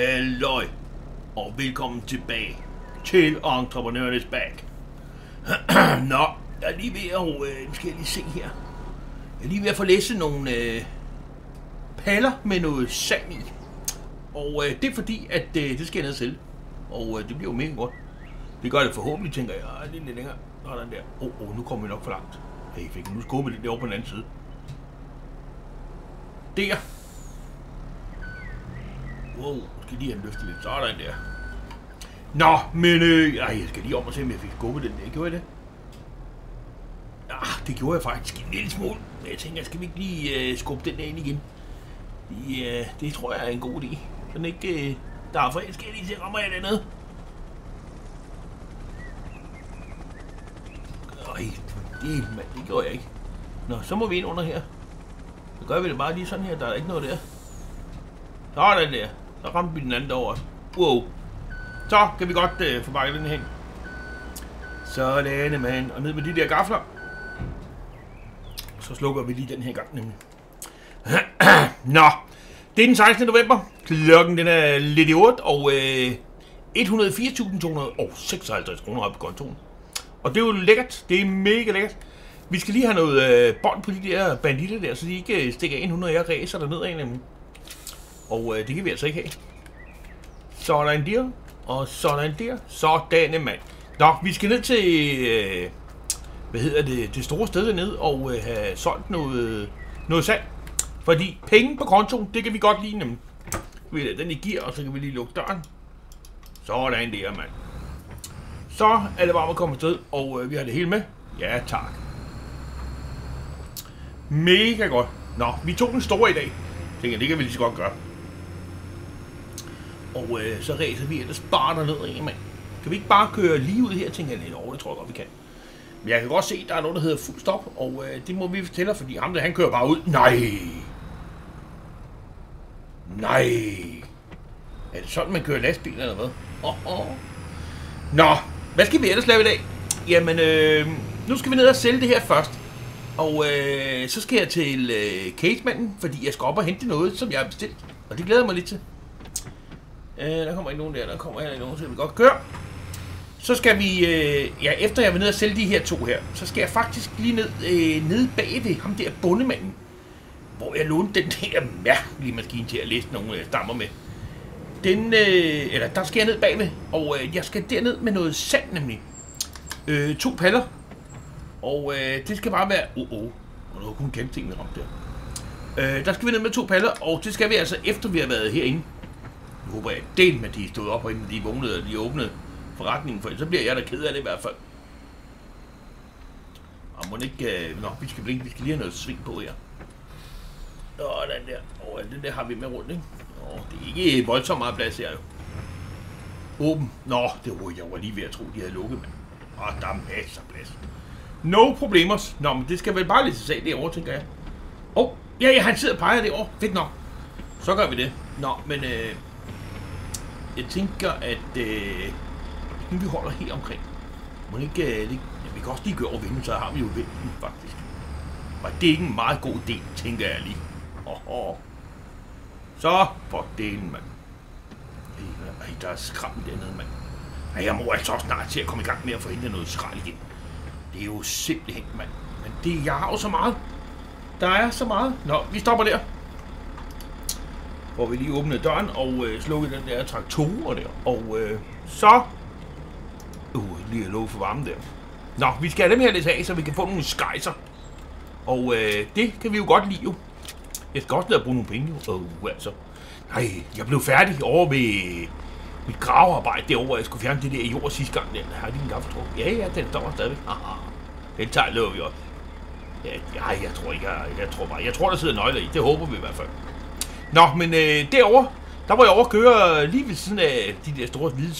Halløj, og velkommen tilbage til Entreprenørernes Back. Nå, jeg er lige ved at, øh, nu skal jeg lige se her. Jeg er lige ved at få læse nogle øh, paller med noget sand i. Og øh, det er fordi, at øh, det skal jeg ned selv. Og øh, det bliver jo mega godt. Det gør det forhåbentlig, tænker jeg. Ah, lidt, lidt længere. Sådan der. Åh, oh, oh, nu kommer vi nok for langt. Hey, fik nu skubbe lidt over på den anden side. Der. Wow, skal lige have løftet lidt. Sådan der. Nå, men øh, ej, jeg skal lige om og se, om jeg fik skubbet den der. Gjorde jeg det? Ah, det gjorde jeg faktisk en lille smule. Men jeg tænker, jeg skal vi ikke lige øh, skubbe den der ind igen? Ja, det tror jeg er en god idé. Sådan ikke... Øh, der er for jeg skal lige se, rammer jeg dernede. Ej, det, mand, det gjorde jeg ikke. Nå, så må vi ind under her. Så gør vi det bare lige sådan her. Der er ikke noget der. Sådan der. Så ramte vi den anden over. Wow. Så kan vi godt øh, få bakket den hen. Sådan, mand. Og ned med de der gafler. Så slukker vi lige den her gang nemlig. Nå, det er den 16. november. Klokken den er lidt i 8, og øh, 104.256 kroner op i kontoen. Og det er jo lækkert. Det er mega lækkert. Vi skal lige have noget øh, bånd på de der banditter der, så de ikke øh, stikker ind, når jeg ræser dernede af nemlig. Og øh, det kan vi altså ikke have. Sådan der. Og sådan der. Sådan, mand. Nå, vi skal ned til... Øh, hvad hedder det? Det store sted dernede og øh, have solgt noget, noget sand. Fordi penge på kontoen, det kan vi godt lide nemlig. Vi lader den i gear, og så kan vi lige lukke døren. Sådan der, mand. Så er det bare at komme afsted, og øh, vi har det hele med. Ja, tak. Mega godt. Nå, vi tog den store i dag. Tænker, det kan vi lige så godt gøre. Og øh, så ræser vi ellers bare derned, ikke, mand. Kan vi ikke bare køre lige ud her, tænker jeg lidt over, det tror jeg godt, vi kan. Men jeg kan godt se, at der er noget, der hedder fuld stop, og øh, det må vi fortælle, fordi ham der, han kører bare ud. Nej! Nej! Er det sådan, man kører lastbil eller hvad? Oh, oh. Nå, hvad skal vi ellers lave i dag? Jamen, øh, nu skal vi ned og sælge det her først. Og øh, så skal jeg til øh, casemanden, fordi jeg skal op og hente noget, som jeg har bestilt. Og det glæder jeg mig lidt til. Øh, der kommer ikke nogen der, der kommer heller ikke nogen, så vi godt køre. Så skal vi, øh, ja, efter jeg vil ned og sælge de her to her, så skal jeg faktisk lige ned, øh, ned bag ved ham der bundemanden, hvor jeg lånte den der mærkelige maskine til at læse nogle øh, stammer med. Den, øh, eller der skal jeg ned bagved, og øh, jeg skal derned med noget sand nemlig. Øh, to paller. Og øh, det skal bare være... Åh, oh, oh. Og nu kun kæmpe tingene ramt der. Øh, der skal vi ned med to paller, og det skal vi altså efter vi har været herinde. Håber jeg del med, at de stod op, og inden de vågnede, og de åbnede forretningen, for så bliver jeg da ked af det i hvert fald. Og må ikke... Øh, nå, vi skal, vi skal lige have noget sving på her. Åh, den der. Åh, den der har vi med rundt, ikke? Nå, det er ikke øh, voldsomt meget plads her, jo. Åben. Nå, det var jeg var lige ved at tro, de havde lukket, men... Åh, der er masser af plads. No problemers. Nå, men det skal vel bare lidt sig derovre, tænker jeg. Åh, oh, ja, ja, han sidder og peger derovre. Fedt nok. Så gør vi det. Nå, men øh, jeg tænker, at øh, nu vi holder her omkring. Må ikke, øh, lige, ja, vi kan også lige gøre over vinden, så har vi jo vinden, faktisk. Og det er ikke en meget god idé, tænker jeg lige. Oh, oh. Så for delen, mand. Ej, der er skræmt dernede, mand. Ej, jeg må altså også snart til at komme i gang med at forhindre noget skrald igen. Det er jo simpelthen, mand. Men det, jeg har jo så meget. Der er så meget. Nå, vi stopper der. Hvor vi lige åbnede døren og øh, slukkede den der traktorer der. Og øh, så... Uh, lige at love for varmen der. Nå, vi skal have dem her lidt af, så vi kan få nogle skejser. Og øh, det kan vi jo godt lide jo. Jeg skal også ned og bruge nogle penge jo. Uh, altså. Nej, jeg blev færdig over ved mit gravearbejde derovre. Jeg skulle fjerne det der jord sidste gang. Der. Har din en gaffeltrup? Ja, ja, den står stadigvæk. Aha. Den tager løb vi. Ja, jeg, jeg tror ikke, jeg, jeg tror bare, jeg tror, der sidder nøgler i. Det håber vi i hvert fald. Nå, men øh, derovre, der var jeg over at køre lige ved siden af de der store hvide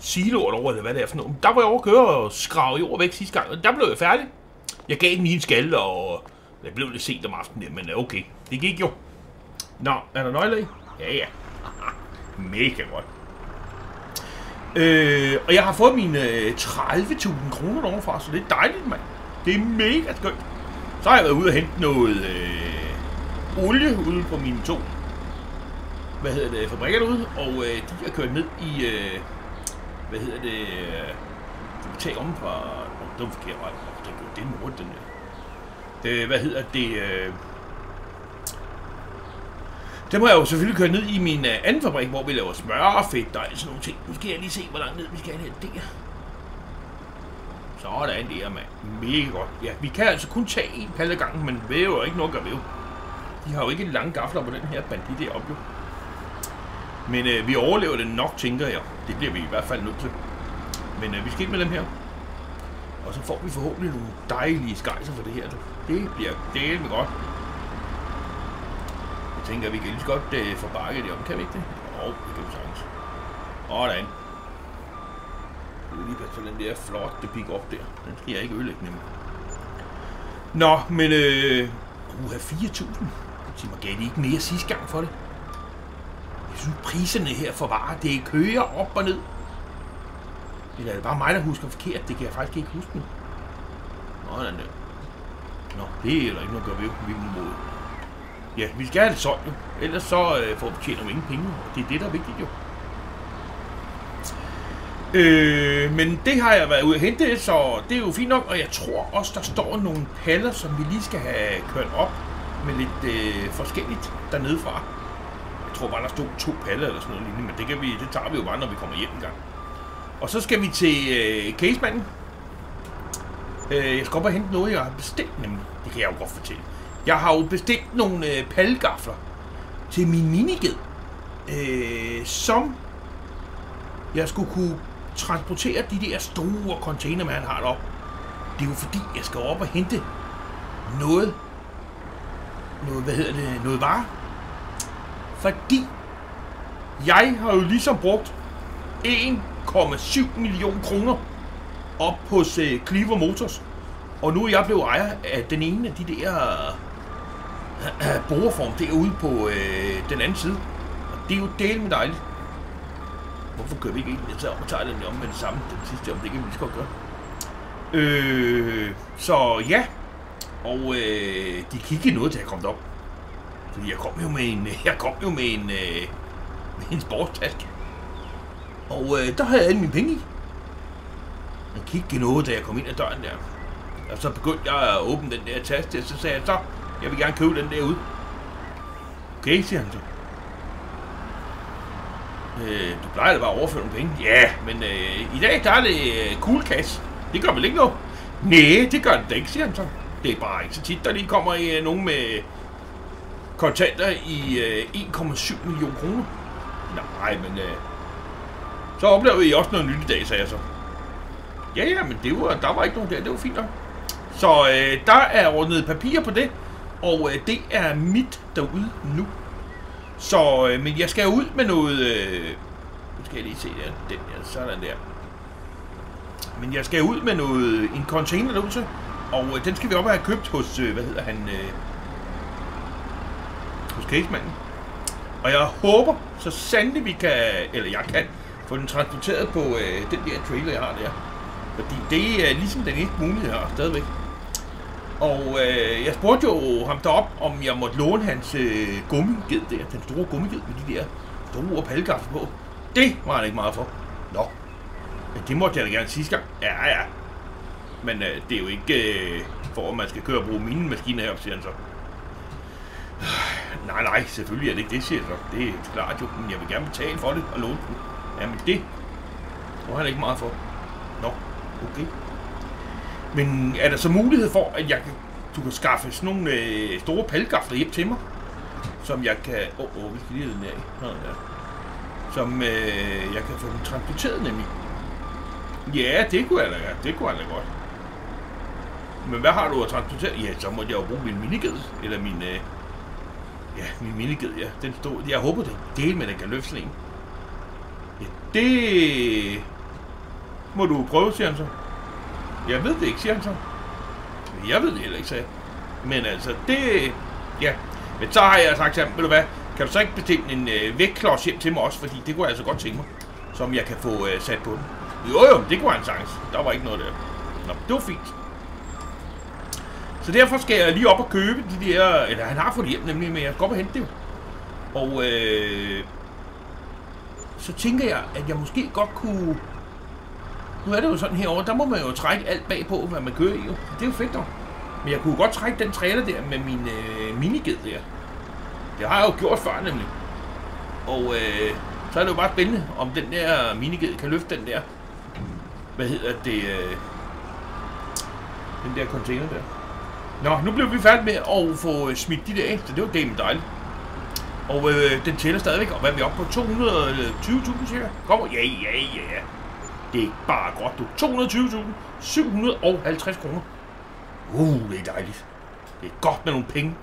siloer derovre, eller hvad det er for noget. Der var jeg over at køre og skrave jord væk sidste gang, og der blev jeg færdig. Jeg gav den lige en skalle, og det blev lidt sent om aftenen, men øh, okay, det gik jo. Nå, er der nøgler i? Ja, ja. Mega godt. Øh, og jeg har fået mine øh, 30.000 kroner derovre så det er dejligt, mand. Det er mega skønt. Så har jeg været ude og hente noget øh, olie ude på mine to. hvad hedder det, fabrikker derude, og øh, de er kørt ned i, øh, hvad hedder det, øh, du kan tage om fra, oh, det var forkert vej, det er den rundt, den der. Øh, hvad hedder det, øh, det må jeg jo selvfølgelig køre ned i min øh, anden fabrik, hvor vi laver smør og fedt og sådan nogle ting. Nu skal jeg lige se, hvor langt ned vi skal hen der. Sådan der, mand. Mega godt. Ja, vi kan altså kun tage en palle gang, gangen, men det er jo ikke nok at væve. De har jo ikke lange gafler på den her bandit deroppe, jo. Men øh, vi overlever det nok, tænker jeg. Det bliver vi i hvert fald nødt til. Men øh, vi skal ikke med dem her. Og så får vi forhåbentlig nogle dejlige skejser for det her. Du. Det bliver delt med godt. Jeg tænker, vi kan lige så godt øh, få bakket det om. Kan vi ikke det? Åh, det kan vi sagtens. Sådan. Du lige passe på den der flotte pick op der. Den skal jeg ikke ødelægge nemlig. Nå, men øh... Uha, 4.000. Sig mig, gav de ikke mere sidste gang for det? Jeg synes, priserne her for varer, det kører op og ned. Eller er det bare mig, der husker forkert? Det kan jeg faktisk ikke huske nu. Nå, den der. Nå, det er der ikke noget at gøre ved. Vi må... Ja, vi skal have det solgt jo. Ellers så øh, får vi tjener ingen penge. Og det er det, der er vigtigt jo. Øh, men det har jeg været ude at hente, så det er jo fint nok. Og jeg tror også, der står nogle paller, som vi lige skal have kørt op med lidt øh, forskelligt dernede fra. Jeg tror bare, der stod to paller eller sådan noget lignende, men det, kan vi, det tager vi jo bare, når vi kommer hjem en gang. Og så skal vi til øh, casemanden. Øh, jeg skal op og hente noget, jeg har bestilt nemlig. Det kan jeg jo godt fortælle. Jeg har jo bestilt nogle øh, pallegafler til min miniged, øh, som jeg skulle kunne transportere de der store container, man har deroppe. Det er jo fordi, jeg skal op og hente noget, noget, hvad hedder det, noget vare. Fordi jeg har jo ligesom brugt 1,7 million kroner op hos øh, uh, Cleaver Motors. Og nu er jeg blevet ejer af den ene af de der uh, boreform derude på uh, den anden side. Og det er jo del med dejligt. Hvorfor kører vi ikke egentlig så og tager den om med det samme den sidste om? Det kan vi lige så godt gøre. Øh, så ja. Og øh, de kiggede noget, til jeg kom op. Fordi jeg kom jo med en, øh, jeg kom jo med en, øh, med en sportstaske. Og øh, der havde jeg alle mine penge i. Jeg kiggede noget, da jeg kom ind ad døren der. Og så begyndte jeg at åbne den der taske, og så sagde jeg, så, jeg vil gerne købe den der ud. Okay, siger han så. Øh, du plejer da bare at overføre nogle penge. Ja, men øh, i dag der er det øh, cool cash. Det gør vel ikke noget? Nej, det gør det da ikke, siger han så. Det er bare ikke så tit, der lige kommer øh, nogen med kontanter i øh, 1,7 millioner kroner. Nej, men øh, så oplever I også noget nyt i dag, sagde jeg så. Ja, ja, men det var, der var ikke nogen der, det var fint nok. Så øh, der er ordnet papir på det, og øh, det er mit derude nu. Så, øh, men jeg skal ud med noget... Øh, nu skal jeg lige se der, den der, sådan der. Men jeg skal ud med noget, øh, en container derude til, og øh, den skal vi op have købt hos, øh, hvad hedder han, øh, hos casemanden. Og jeg håber så sandelig vi kan, eller jeg kan, få den transporteret på øh, den der trailer, jeg har der. Fordi det er øh, ligesom den eneste mulighed, jeg har stadigvæk. Og øh, jeg spurgte jo ham derop, om jeg måtte låne hans øh, gummiged der, den store gummiged med de der store palgafler på. Det var han ikke meget for. Nå, men det måtte jeg da gerne sidste gang. Ja, ja. Men øh, det er jo ikke øh, for, at man skal køre og bruge mine maskiner her, siger han så. Nej, nej, selvfølgelig er det ikke det, siger han så. Det er klart jo, men jeg vil gerne betale for det og låne den. Jamen det tror han ikke meget for. Nå, okay. Men er der så mulighed for, at jeg kan, du kan skaffe sådan nogle øh, store palgafler hjem til mig? Som jeg kan... Åh, oh, oh, vi skal lige den af. Nå, ja. Som øh, jeg kan få dem transporteret nemlig. Ja, det kunne jeg da Det kunne jeg da godt. Men hvad har du at transportere? Ja, så måtte jeg jo bruge min miniged. Eller min... Øh, ja, min miniged, ja. Den stod... Jeg håber det. Det med, den kan løfte sådan en. Ja, det... Må du prøve, siger han så. Jeg ved det ikke, siger han så. Jeg ved det heller ikke, sagde Men altså, det... Ja. Men så har jeg sagt til ham, ved du hvad, kan du så ikke bestille en øh, vægtklods hjem til mig også, fordi det kunne jeg altså godt tænke mig, som jeg kan få øh, sat på den. Jo jo, det kunne han sagtens. Der var ikke noget der. Nå, det var fint. Så derfor skal jeg lige op og købe de der... Eller han har fået hjem nemlig, men jeg skal op og hente det. Og øh, så tænker jeg, at jeg måske godt kunne... Nu er det jo sådan herovre, der må man jo trække alt bagpå, hvad man kører i. Jo. Det er jo fedt dog. Men jeg kunne godt trække den trailer der med min øh, miniged der. Det har jeg jo gjort før nemlig. Og øh, så er det jo bare spændende, om den der miniged kan løfte den der. Hvad hedder det? Øh, den der container der. Nå, nu blev vi færdige med at få øh, smidt de der af, så det var game dejligt. Og øh, den tæller stadigvæk, og hvad er vi oppe på? 220.000 cirka? Kommer? Ja, ja, ja. Det er bare godt, du. 220.750 kroner. Uh, det er dejligt. Det er godt med nogle penge.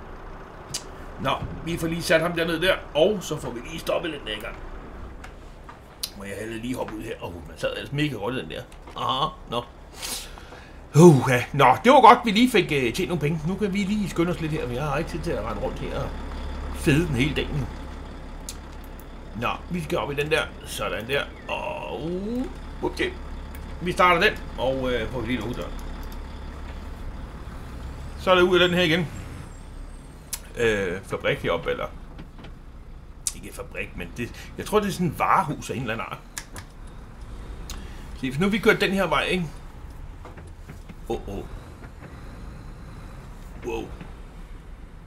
Nå, vi får lige sat ham dernede der, og så får vi lige stoppet den der gang. Må jeg heller lige hoppe ud her. Åh, oh, man sad altså mega godt den der. Aha, nå. Uh, ja. Nå, det var godt, vi lige fik uh, tjent nogle penge. Nu kan vi lige skynde os lidt her, vi har ikke tid til at rende rundt her og fede den hele dagen. Nå, vi skal op i den der. Sådan der. Og... Uh, okay. Vi starter den, og uh, får vi lige lukket døren. Så er det ud af den her igen. Øh, fabrik heroppe, eller... Ikke fabrik, men det, jeg tror, det er sådan en varehus af en eller anden art. Se, hvis nu vi kører den her vej, ikke? Åh, oh, åh. Oh. Wow.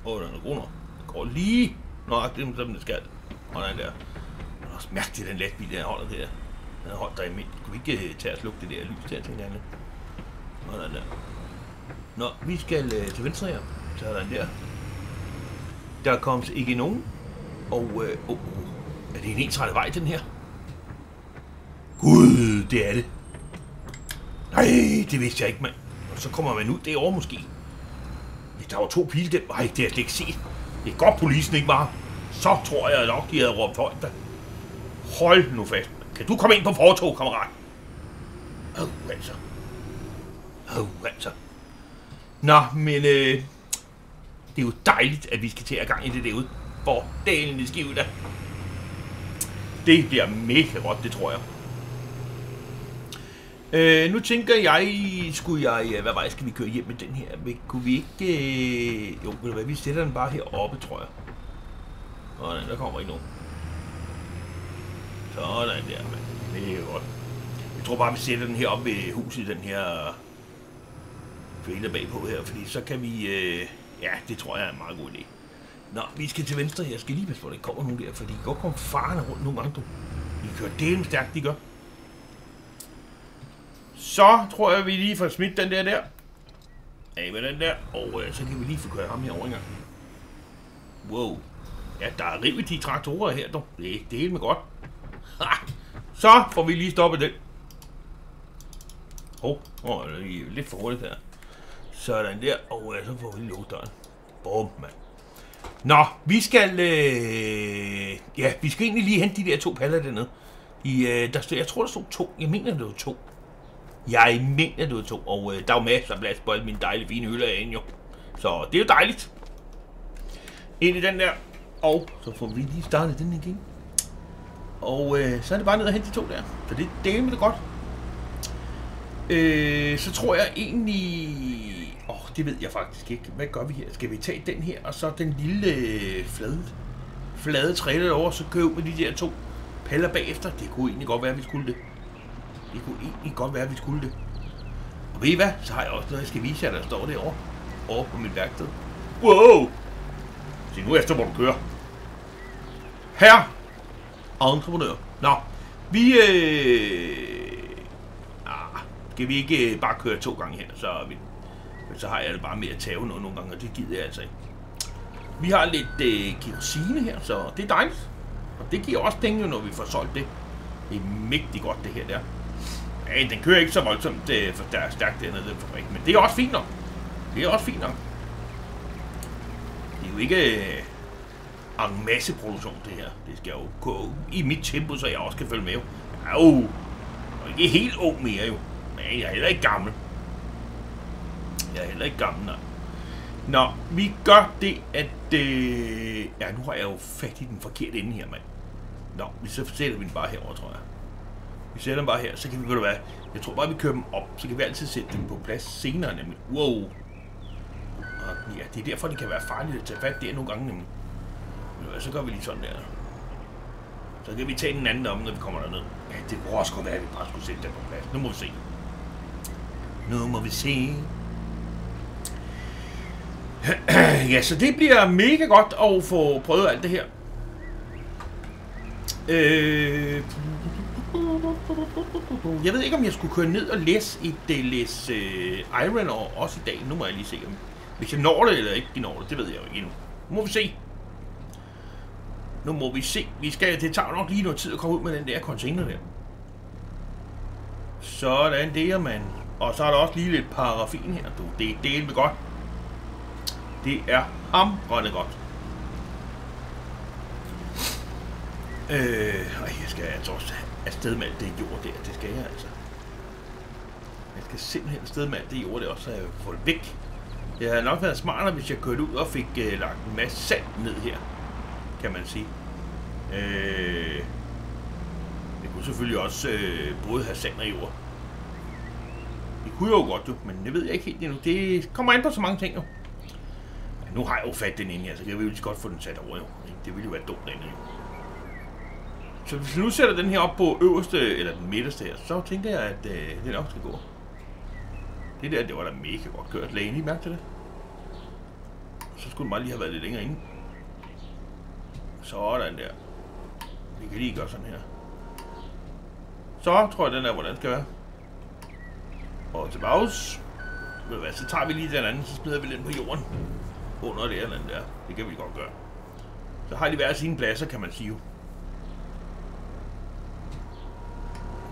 Åh, oh, der er god nok. Det går lige nøjagtigt, som det skal. Og den der. Det er også mærkeligt, den lastbil, der holder der. Den har holdt der i midt. Kunne vi ikke øh, tage og slukke det der lys der, tænker jeg. Og den der. Nå, vi skal øh, til venstre her. Så er den der. Der kom ikke nogen. Og, øh, oh, oh. er det en ensrettet vej, den her? Gud, det er det. Nej, det vidste jeg ikke, mand. Og så kommer man ud derovre måske. Der var to pile der. Ej, det har jeg ikke set. Det er godt, polisen ikke var. Så tror jeg nok, de havde råbt højt der. Hold nu fast. Kan du komme ind på fortog, kammerat? Åh, oh, altså. Åh, oh, altså. Nå, men øh, det er jo dejligt, at vi skal til at gang i det derude. For dalen i skivet der. Det bliver mega godt, det tror jeg. Øh, nu tænker jeg, skulle jeg, øh, hvad vej skal vi køre hjem med den her? Men kunne vi ikke, øh, jo, ved du hvad, vi sætter den bare heroppe, tror jeg. Sådan, der kommer ikke nogen. Sådan der, mand. Det er godt. Jeg tror bare, vi sætter den her ved huset, den her trailer bagpå her, fordi så kan vi... Øh, ja, det tror jeg er en meget god idé. Nå, vi skal til venstre. Jeg skal lige passe på, at der kommer nogen der, for de kan godt komme farne rundt nogle gange, du. De kører delen stærkt, de gør. Så tror jeg, vi lige får smidt den der der. Af med den der. Og øh, så kan vi lige få kørt ham herovre en gang. Wow. Ja, der er rivet de traktorer her, dog. Det, det er helt med godt. Ha! Så får vi lige stoppet den. Åh, oh, oh, det er lidt for hurtigt her. Sådan der, og øh, så får vi lige lukket døren. Bum, mand. Nå, vi skal... Øh, ja, vi skal egentlig lige hente de der to paller dernede. I, øh, der stod, jeg tror, der stod to. Jeg mener, det var to. Jeg mener, det var to. Og øh, der er jo masser af plads på alle mine dejlige fine hylder herinde, jo. Så det er jo dejligt. Ind i den der. Og så får vi lige startet den igen. Og øh, så er det bare ned og hente de to der. Så det, det er det godt. Øh, så tror jeg egentlig... Åh, oh, det ved jeg faktisk ikke. Hvad gør vi her? Skal vi tage den her, og så den lille øh, flade, flade trailer over, så købe med de der to paller bagefter? Det kunne egentlig godt være, at vi skulle det. Det kunne egentlig godt være, at vi skulle det. Og ved I hvad? Så har jeg også noget, jeg skal vise jer, der står derovre. Over på mit værksted. Wow! Se nu efter, hvor du kører. Her! Entreprenør. Nå, vi... Øh... Ah, skal vi ikke øh, bare køre to gange her, så vi... Så har jeg det bare med at tage noget nogle gange, og det gider jeg altså ikke. Vi har lidt øh, kerosine her, så det er dejligt. Og det giver også penge, når vi får solgt det. Det er mægtigt godt, det her der. Ja, den kører ikke så voldsomt øh, for der er stærkt dernede i fabrik, men det er også fint nok. Det er også fint nok. Det er jo ikke øh, en masse produktion, det her. Det skal jo gå i mit tempo, så jeg også kan følge med. Jeg er jo ikke helt ung mere, jo. Men jeg er heller ikke gammel. Jeg er heller ikke gammel, nej. Nå, vi gør det, at... Øh... Ja, nu har jeg jo fat i den forkerte ende her, mand. Nå, så sætter vi den bare herover, tror jeg. Vi sætter dem bare her, så kan vi, ved du hvad, jeg tror bare, vi kører dem op, så kan vi altid sætte dem på plads senere, nemlig. Wow. Og ja, det er derfor, det kan være farligt at tage fat der nogle gange, nemlig. Ved du hvad, så gør vi lige sådan der. Så kan vi tage den anden om, når vi kommer derned. Ja, det kunne også godt være, at vi bare skulle sætte den på plads. Nu må vi se. Nu må vi se. ja, så det bliver mega godt at få prøvet alt det her. Øh, jeg ved ikke, om jeg skulle køre ned og læse i Dallas uh, øh, Iron og også i dag. Nu må jeg lige se, om hvis jeg når det eller ikke når det. Det ved jeg jo ikke endnu. Nu må vi se. Nu må vi se. Vi skal, det tager nok lige noget tid at komme ud med den der container der. Sådan der, mand. Og så er der også lige lidt paraffin her, du. Det er delt med godt. Det er hamrende godt. Øh, og jeg skal altså også afsted med alt det jord der. Det skal jeg altså. Jeg skal simpelthen afsted med alt det jord der også, så jeg får det væk. Det havde nok været smartere, hvis jeg kørte ud og fik øh, lagt en masse sand ned her, kan man sige. Øh, det kunne selvfølgelig også øh, både have sand og jord. Det kunne jo godt, du, men det ved jeg ikke helt endnu. Det kommer an på så mange ting, jo. Ja, nu har jeg jo fat den inde her, så jeg vil jo lige godt få den sat over, jo. Det ville jo være dumt derinde, jo. Så hvis nu sætter den her op på øverste, eller den midterste her, så tænker jeg, at øh, det nok skal gå. Det der, det var da mega godt kørt. Lagde I mærke til det? Så skulle den bare lige have været lidt længere inde. Sådan der. Vi kan lige gøre sådan her. Så tror jeg, den er, hvordan den skal være. Og til bags. Ved hvad, så tager vi lige den anden, så smider vi den på jorden. Under det eller der. Det kan vi godt gøre. Så har de været sine pladser, kan man sige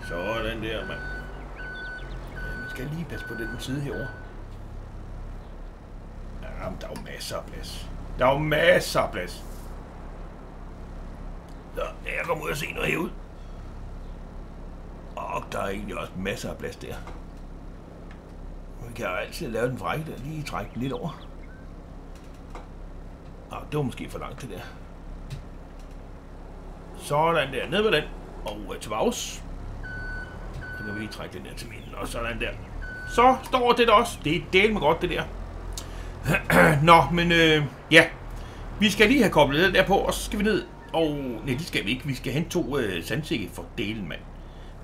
Sådan der, mand. Vi skal lige passe på den side herovre. Jamen, der er jo masser af plads. Der er jo masser af plads. Så jeg kommer ud og se noget herude. Og der er egentlig også masser af plads der. Vi kan jo altid lave den frække der. Lige trække den lidt over. Og det var måske for langt det der. Sådan der. Ned med den. Og uh, kan vi lige trække den der til midten. Og sådan der. Så står det der også. Det er del med godt, det der. Nå, men øh, ja. Vi skal lige have koblet den der på, og så skal vi ned. Og nej, det skal vi ikke. Vi skal hente to øh, sandsække for delen, mand.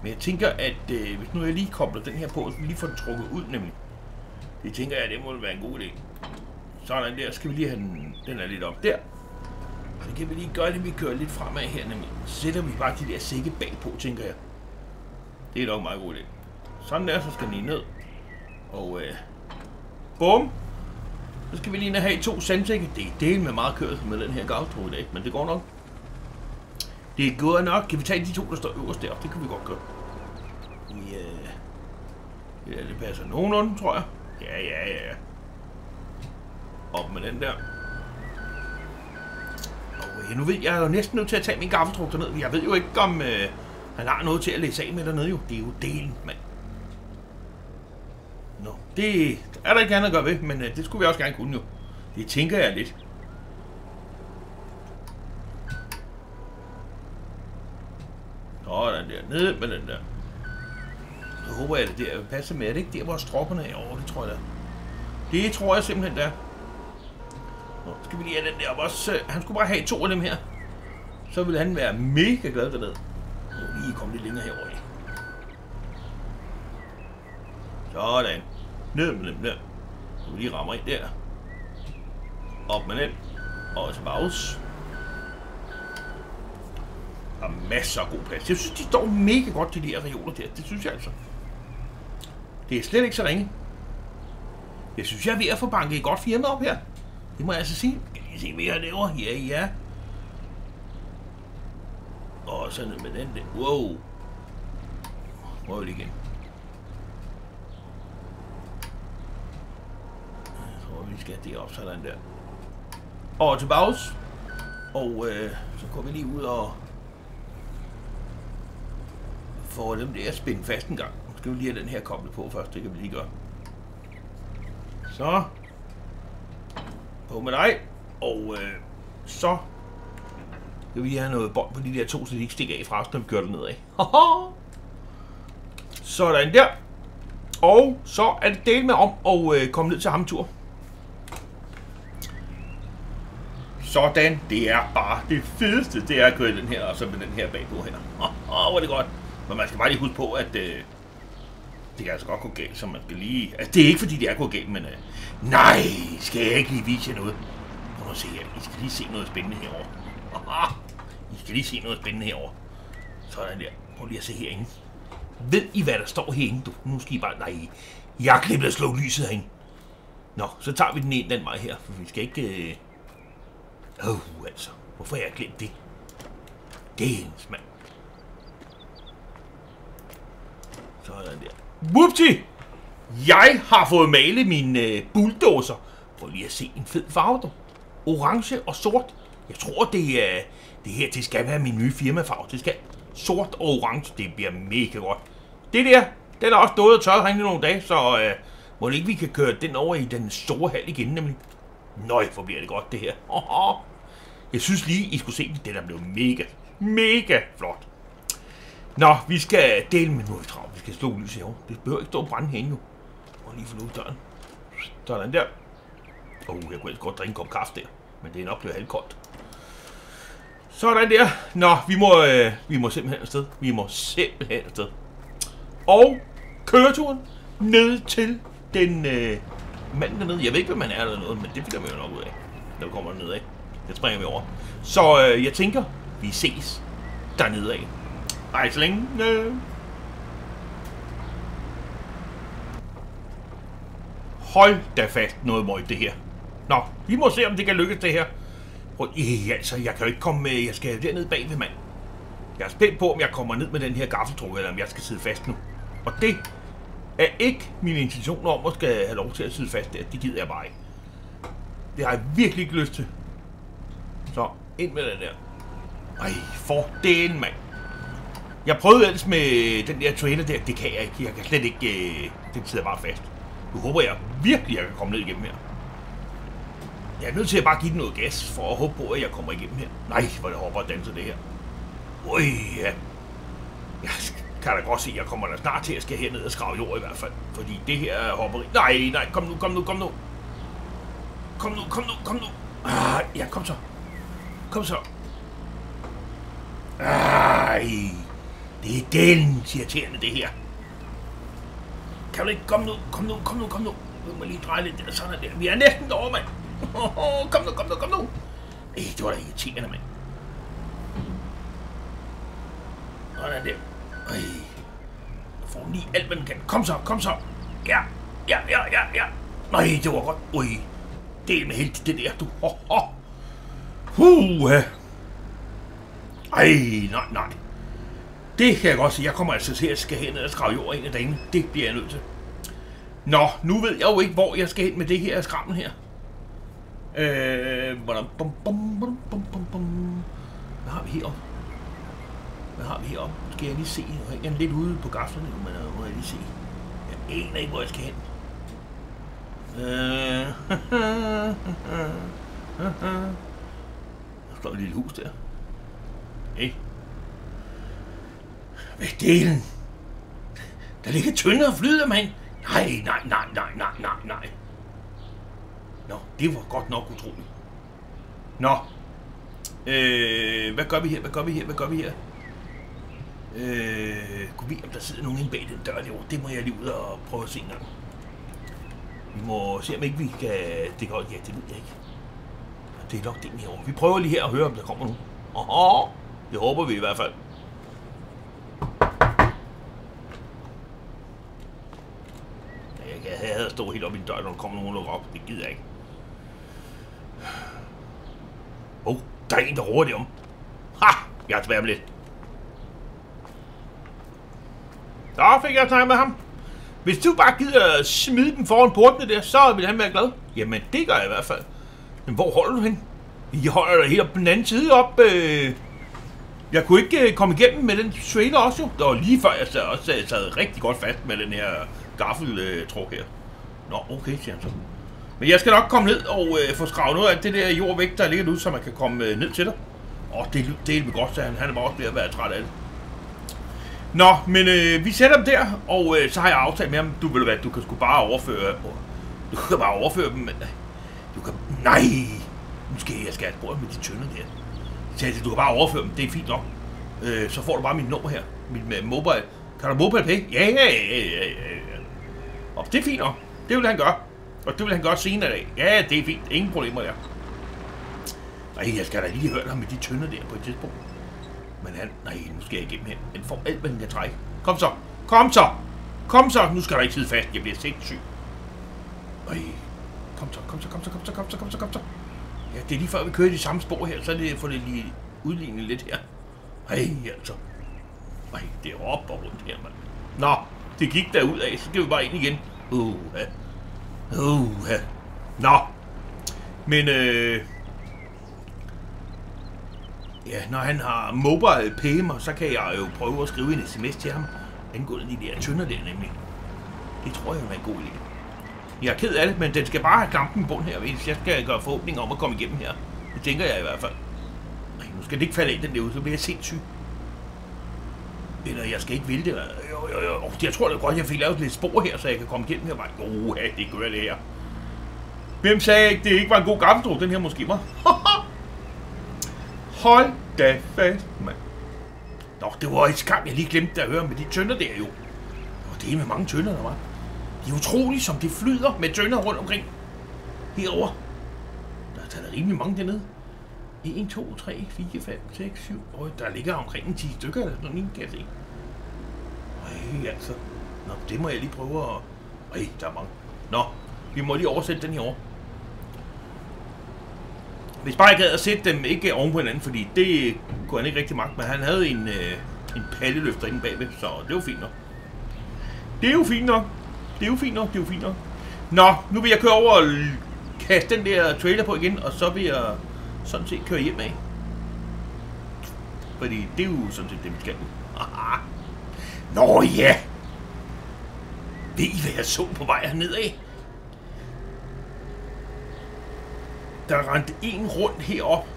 Men jeg tænker, at øh, hvis nu jeg lige kobler den her på, så vi lige får den trukket ud, nemlig. Det tænker jeg, det må være en god idé. Sådan der, skal vi lige have den, den er lidt op der. Så kan vi lige gøre det, vi kører lidt fremad her, nemlig. Så sætter vi bare de der sække bagpå, tænker jeg. Det er nok en meget god idé. Sådan der, så skal den lige ned. Og øh, bum. Så skal vi lige have to sandsække. Det er del med meget kørsel med den her gavtro i dag, men det går nok. Det går nok. Kan vi tage de to, der står øverst der? Det kan vi godt gøre. Ja, øh, ja det passer nogenlunde, tror jeg. Ja, ja, ja. Op med den der. Og øh, nu ved jeg, jeg er jo næsten nødt til at tage min gaffeltruk derned. Jeg ved jo ikke, om øh, han har noget til at læse af med dernede jo. Det er jo delen, mand. Nå, det er der ikke andet at gøre ved, men øh, det skulle vi også gerne kunne jo. Det tænker jeg lidt. Sådan der. Ned med den der. Så håber, at det der passer med. Er det ikke der, hvor stropperne er? Jo, det tror jeg da. Det tror jeg simpelthen, der. Nå, skal vi lige have den der op også. Øh, han skulle bare have to af dem her. Så ville han være mega glad dernede. Lige komme lidt længere herover. Sådan. Ned med dem der. Vi lige rammer ind der. Op med den. Og så bags. Der er masser af god plads. Jeg synes, de står mega godt, de der reoler der. Det synes jeg altså. Det er slet ikke så ringe. Jeg synes, jeg er ved at få banket et godt firma op her. Det må jeg altså sige. Kan I se, hvad jeg laver? Ja, ja. Og sådan med den der. Wow. Prøv lige igen. Jeg tror, vi skal det op sådan der. Og til bags. Og øh, så går vi lige ud og får dem der spændt fast en gang. Nu skal vi lige have den her koblet på først. Det kan vi lige gøre. Så. På med dig. Og øh, så skal vi have noget bånd på de der to, så de ikke stikker af fra os, når vi kører det nedad. Sådan der. Og så er det del med om at øh, komme ned til ham tur. Sådan, det er bare det fedeste, det er at køre den her, og så med den her bagpå her. Åh, oh, hvor er det godt. Men man skal bare lige huske på, at øh, det kan altså godt gå galt, så man skal lige... Altså, det er ikke fordi, det er gået galt, men... Øh, nej, skal jeg ikke lige vise jer noget? Prøv at se her. I skal lige se noget spændende herovre. Skal lige se noget spændende herovre. Sådan der. Prøv lige at se herinde. Ved I, hvad der står herinde, du? Nu skal I bare... Nej, jeg er glemt at slå lyset herinde. Nå, så tager vi den ene den vej her, for vi skal ikke... Øh... Åh, oh, altså. Hvorfor har jeg glemt det? Det er en mand. Sådan der. Whoopty! Jeg har fået malet min øh, bulldozer. Prøv lige at se en fed farve, du. Orange og sort. Jeg tror, det er... Det her, det skal være min nye firmafarve. Det skal sort og orange. Det bliver mega godt. Det der, den er også stået og tørret herinde nogle dage, så øh, må det ikke, vi kan køre den over i den store hal igen, nemlig. Nøj, hvor bliver det godt, det her. Jeg synes lige, I skulle se det. Den er blevet mega, mega flot. Nå, vi skal dele med nu vi travlt. Vi skal slå lys herovre. Det behøver ikke stå og brænde herinde nu. Og lige få lukket døren. Sådan der. Åh, oh, jeg kunne godt drikke en kop kaffe der. Men det er nok blevet halvkoldt. Sådan der. Nå, vi må, øh, vi må simpelthen afsted. Vi må simpelthen afsted. Og køreturen ned til den øh, mand dernede. Jeg ved ikke, hvad man er eller noget, men det finder man jo nok ud af, når vi kommer ned af. Det springer vi over. Så øh, jeg tænker, vi ses dernede af. Hej så længe. Øh. Hold da fast noget møg det her. Nå, vi må se, om det kan lykkes det her. Prøv, ja, altså, jeg kan jo ikke komme med. Jeg skal derned bagved, mand. Jeg er spændt på, om jeg kommer ned med den her gaffeltrukke, eller om jeg skal sidde fast nu. Og det er ikke min intention om at skal have lov til at sidde fast der. Det gider jeg bare ikke. Det har jeg virkelig ikke lyst til. Så, ind med den der. Ej, for den, mand. Jeg prøvede ellers med den der trailer der. Det kan jeg ikke. Jeg kan slet ikke... Øh, den sidder bare fast. Nu håber jeg virkelig, at jeg kan komme ned igennem her. Jeg er nødt til at bare give den noget gas, for at håbe på, at jeg kommer igennem her. Nej, hvor det hopper og danser det her. Ui, ja. Jeg kan da godt se, at jeg kommer da snart til at skal herned og skrave jord i hvert fald. Fordi det her er hopperi. Nej, nej, kom nu, kom nu, kom nu. Kom nu, kom nu, kom nu. Ah, ja, kom så. Kom så. Ej, det er den irriterende, det her. Kan du ikke komme nu, kom nu, kom nu, kom nu. Jeg må lige dreje lidt der, sådan der. Vi er næsten derovre, mand. Kom nu, kom nu, kom nu. Ej, det var da irriterende, mand. Sådan der. Ej. Jeg får lige alt, hvad den kan. Kom så, kom så. Ja, ja, ja, ja, ja. Nej, det var godt. Ui. Det er med helt det der, du. Ho, ho. Huh. Ej, nej, nej. Det kan jeg godt sige. Jeg kommer altså til at skal hen og skrave jord en af dagene. Det bliver jeg nødt til. Nå, nu ved jeg jo ikke, hvor jeg skal hen med det her skrammen her. Øh, bum, bum, bum, bum, bum, bum. Hvad har vi heroppe? Hvad har vi heroppe? Skal jeg lige se? Jeg er lidt ude på gaflerne, men uh, må jeg lige se. Jeg aner ikke, hvor jeg skal hen. Øh, der står et lille hus der. Hey. Hvad delen? Der ligger tyndere flyder, mand. Nej, nej, nej, nej, nej, nej, nej. Nå, det var godt nok utroligt. Nå. Øh, hvad gør vi her? Hvad gør vi her? Hvad gør vi her? Øh, kunne vi, om der sidder nogen inde bag den dør derovre? Det må jeg lige ud og prøve at se engang. Vi må se, om ikke vi kan... Det kan ja, det ved jeg ikke. Det er nok den herovre. Vi prøver lige her at høre, om der kommer nogen. Åh, det håber vi i hvert fald. Jeg havde stået helt op i døren, når der kommer nogen og op. Det gider jeg ikke. Åh, oh, der er en, der råber det om. Ha! Jeg er tilbage om lidt. Så fik jeg snakket med ham. Hvis du bare gider at smide dem foran portene der, så vil han være glad. Jamen, det gør jeg i hvert fald. Men hvor holder du hen? Jeg holder dig helt op på den anden side op. Øh... Jeg kunne ikke øh, komme igennem med den trailer også jo. Det var lige før, jeg sad, også sad rigtig godt fast med den her gaffeltruk øh, her. Nå, okay, siger han så. Men jeg skal nok komme ned og øh, få skravet noget af det der jord væk, der ligger ud, så man kan komme øh, ned til dig. Åh, det, det er godt, så han. Han er også ved at være træt af det. Nå, men øh, vi sætter dem der, og øh, så har jeg aftalt med ham, du vil hvad, du kan sgu bare overføre, du kan bare overføre dem, men du kan, nej, nu skal jeg, jeg skal have med de tønder der. Så jeg du kan bare overføre dem, det er fint nok. Øh, så får du bare mit nummer her, mit med øh, mobile. Kan du mobile pay? Ja, ja, ja, ja, ja. Og det er fint nok. Det vil han gøre. Og det vil han godt senere i dag. Ja, det er fint. Ingen problemer der. Ej, jeg skal da lige høre ham med de tønder der på et tidspunkt. Men han, nej, nu skal jeg igennem her. Han får alt, hvad han kan trække. Kom så. Kom så. Kom så. Nu skal der ikke sidde fast. Jeg bliver sindssyg. Ej. Kom så, kom så, kom så, kom så, kom så, kom så, kom så. Ja, det er lige før vi kører i de samme spor her, så er det, får det lige udlignet lidt her. Ej, altså. Ej, det er op og rundt her, mand. Nå, det gik der ud af, så skal vi bare ind igen. Uh, ja uh, Nå. Men øh, Ja, når han har mobile pay mig, så kan jeg jo prøve at skrive en sms til ham angående de der tynder der nemlig. Det tror jeg er en god idé. Jeg er ked af det, men den skal bare have klampen bund her, hvis jeg skal gøre forhåbninger om at komme igennem her. Det tænker jeg i hvert fald. Nej, nu skal det ikke falde ind den derude, så bliver jeg sindssyg. Eller jeg skal ikke ville det. Jo, jo, jo. Jeg tror da godt, jeg fik lavet lidt spor her, så jeg kan komme igennem her. Jo, ja, det gør det her. Hvem sagde ikke, det ikke var en god gammeldruk, den her måske var? Hold da fast, mand. Nå, det var et skam, jeg lige glemte at høre med de tønder der jo. Og det er med mange tønder, der var. Det er utroligt, som det flyder med tønder rundt omkring. Herover. Der er taget rimelig mange dernede. 1, 2, 3, 4, 5, 6, 7. Og der ligger omkring 10 stykker eller sådan noget, kan jeg se. Ej, altså. Nå, det må jeg lige prøve at... Ej, der er mange. Nå, vi må lige oversætte den her over. Hvis bare jeg gad at sætte dem ikke oven på hinanden, fordi det kunne han ikke rigtig magt, men han havde en, øh, en palleløfter inde bagved, så det var fint nok. Det er jo fint nok. Det er jo fint nok, det er jo fint nok. Nå, nu vil jeg køre over og kaste den der trailer på igen, og så vil jeg sådan set køre hjem af. Fordi det er jo sådan set det, vi skal. Nå ja! Ved I, hvad jeg så på vej herned af? der rendte en rundt herop.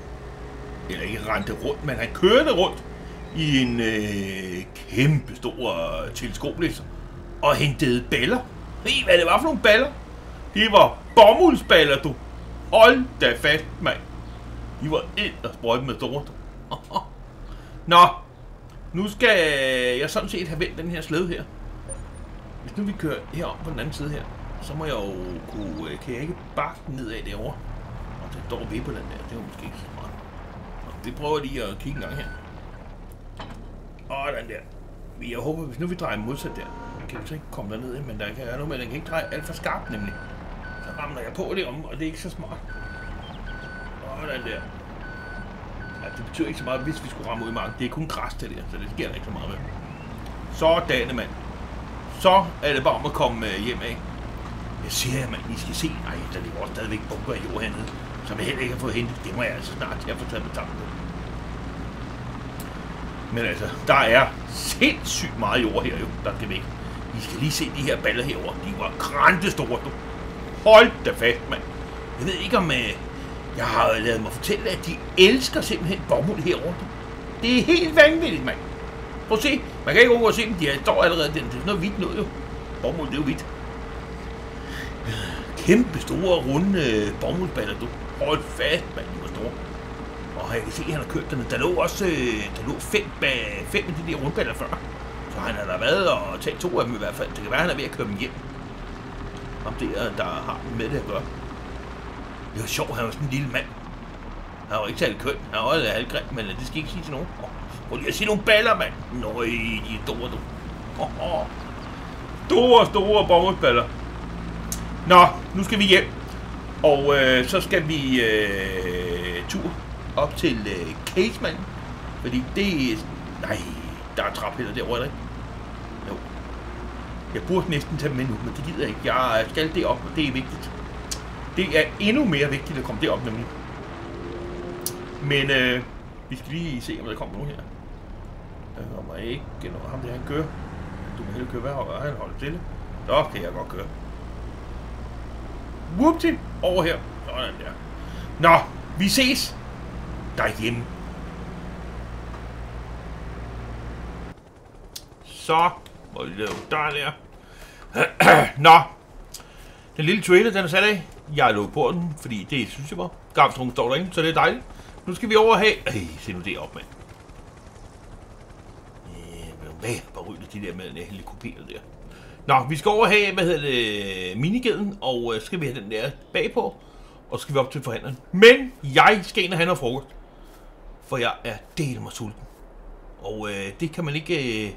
Eller ikke rendte rundt, men han kørte rundt i en øh, kæmpe stor teleskoplæser og hentede baller. Ved I, hvad det var for nogle baller? Det var bomuldsballer, du. Hold da fast, mand. I var ind og sprøjte med stort. Nå, nu skal jeg sådan set have vendt den her slæde her. Hvis nu vi kører herom på den anden side her, så må jeg jo kunne, øh, kan jeg ikke bakke nedad derovre det står ved på den der. Det var måske ikke så smart. Vi prøver lige at kigge en gang her. Åh, den der. Jeg håber, hvis nu vi drejer modsat der, kan vi så ikke komme derned, men der kan være noget med, den kan ikke dreje alt for skarpt nemlig. Så rammer jeg på det om, og det er ikke så smart. Sådan der. Ja, det betyder ikke så meget, hvis vi skulle ramme ud i marken. Det er kun græs til det, så det sker der ikke så meget med. Sådan, mand. Så er det bare om at komme øh, hjem af. Jeg siger, mand, I skal se. Nej, der ligger også stadigvæk bunker i jord hernede som jeg heller ikke har fået hentet. Det må jeg altså snart til at få taget med tanken. Men altså, der er sindssygt meget jord her jo, der skal væk. I skal lige se de her baller herover. De var grænte store, du. Hold da fast, mand. Jeg ved ikke om... Øh, jeg har lavet mig fortælle, at de elsker simpelthen bomuld herovre. Det er helt vanvittigt, mand. Prøv at se. Man kan ikke undgå at se dem. De står allerede den. Det er sådan noget hvidt noget jo. Bomuld, det er jo hvidt. Kæmpe store, runde øh, bomuldballer, du. Hold fast, mand, de var store. Og jeg kan se, at han har kørt den. Der lå også øh, der lå fem, bag, fem af de der rundballer før. Så han har da været og taget to af dem i hvert fald. Det kan være, at han er ved at køre dem hjem. Om det er, der har med det at gøre. Det var sjovt, han var sådan en lille mand. Han var ikke særlig køn. Han var også halvgrim, men øh, det skal ikke sige til nogen. Oh, prøv lige at se nogle baller, mand. Nøj, de er store, du. Oh, oh. Store, store bomuldsballer. Nå, nu skal vi hjem. Og øh, så skal vi øh, tur op til øh, Caseman. Fordi det Nej, der er trappeller derovre, ikke? Jo. Jeg burde næsten tage dem med nu, men det gider jeg ikke. Jeg skal det op, og det er vigtigt. Det er endnu mere vigtigt at komme derop, nemlig. Men øh, vi skal lige se, om der kommer nogen her. Der kommer ikke noget. Ham der, han kører. Du må hellere køre hver han holder stille. Så kan jeg godt køre. Whoopty, over her. Sådan der. Nå, vi ses derhjemme. Så må vi lave der der. Nå, den lille trailer, den er sat af. Jeg lå på den, fordi det synes jeg var. Gamstrung står derinde, så det er dejligt. Nu skal vi over have... Ej, se nu det op, mand. Hvad? Bare ryge de der med den helikopter der. Nå, vi skal over have, hvad hedder det, minigeden, og øh, skal vi have den der bagpå, og så skal vi op til forhandleren. Men jeg skal ind og have noget frokost, for jeg er del mig sulten. Og øh, det kan man ikke, øh,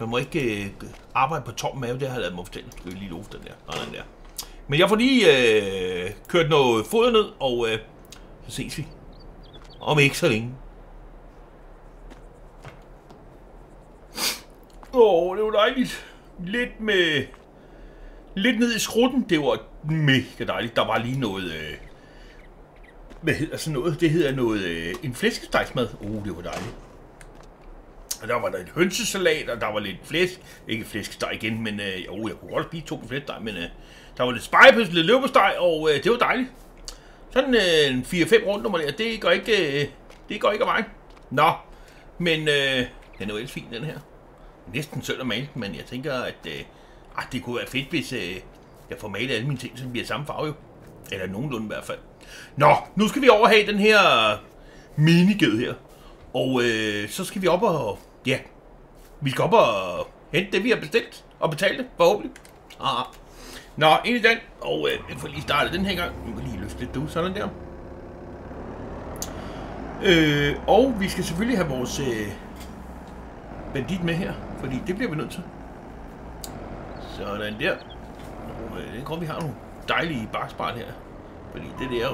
man må ikke øh, arbejde på tom mave, det har jeg lavet mig fortælle. Skal vi lige love den der, Nå, den der. Men jeg får lige øh, kørt noget fod ned, og øh, så ses vi. Om ikke så længe. Åh, oh, det var dejligt. Lidt med... Lidt ned i skrutten. Det var mega dejligt. Der var lige noget... Øh, hvad hedder sådan noget? Det hedder noget... Øh, en flæskestegsmad. Uh, det var dejligt. Og der var der et hønsesalat, og der var lidt flæsk. Ikke flæskesteg igen, men... Øh, jo, jeg kunne godt spise to flæskesteg, men... Øh, der var lidt spejepølse, lidt løbesteg, og øh, det var dejligt. Sådan øh, en 4-5 rundt nummer der, det går ikke, øh, det går ikke af mig. Nå, men øh, den er jo ellers fin, den her. Næsten sød at male, men jeg tænker, at øh, ah, det kunne være fedt, hvis øh, jeg får malet alle mine ting, så de bliver samme farve jo. Eller nogenlunde i hvert fald. Nå, nu skal vi over have den her miniged her. Og øh, så skal vi op og, ja, vi skal op og hente det, vi har bestilt og betale det, forhåbentlig. Ah. ah. Nå, ind i den, og øh, jeg får lige startet den her gang. Nu kan lige løfte lidt du, sådan der. Øh, og vi skal selvfølgelig have vores øh, bandit med her, fordi det bliver vi nødt til. Sådan der. Og øh, det kommer vi har nogle dejlige bakspejl her. Fordi det der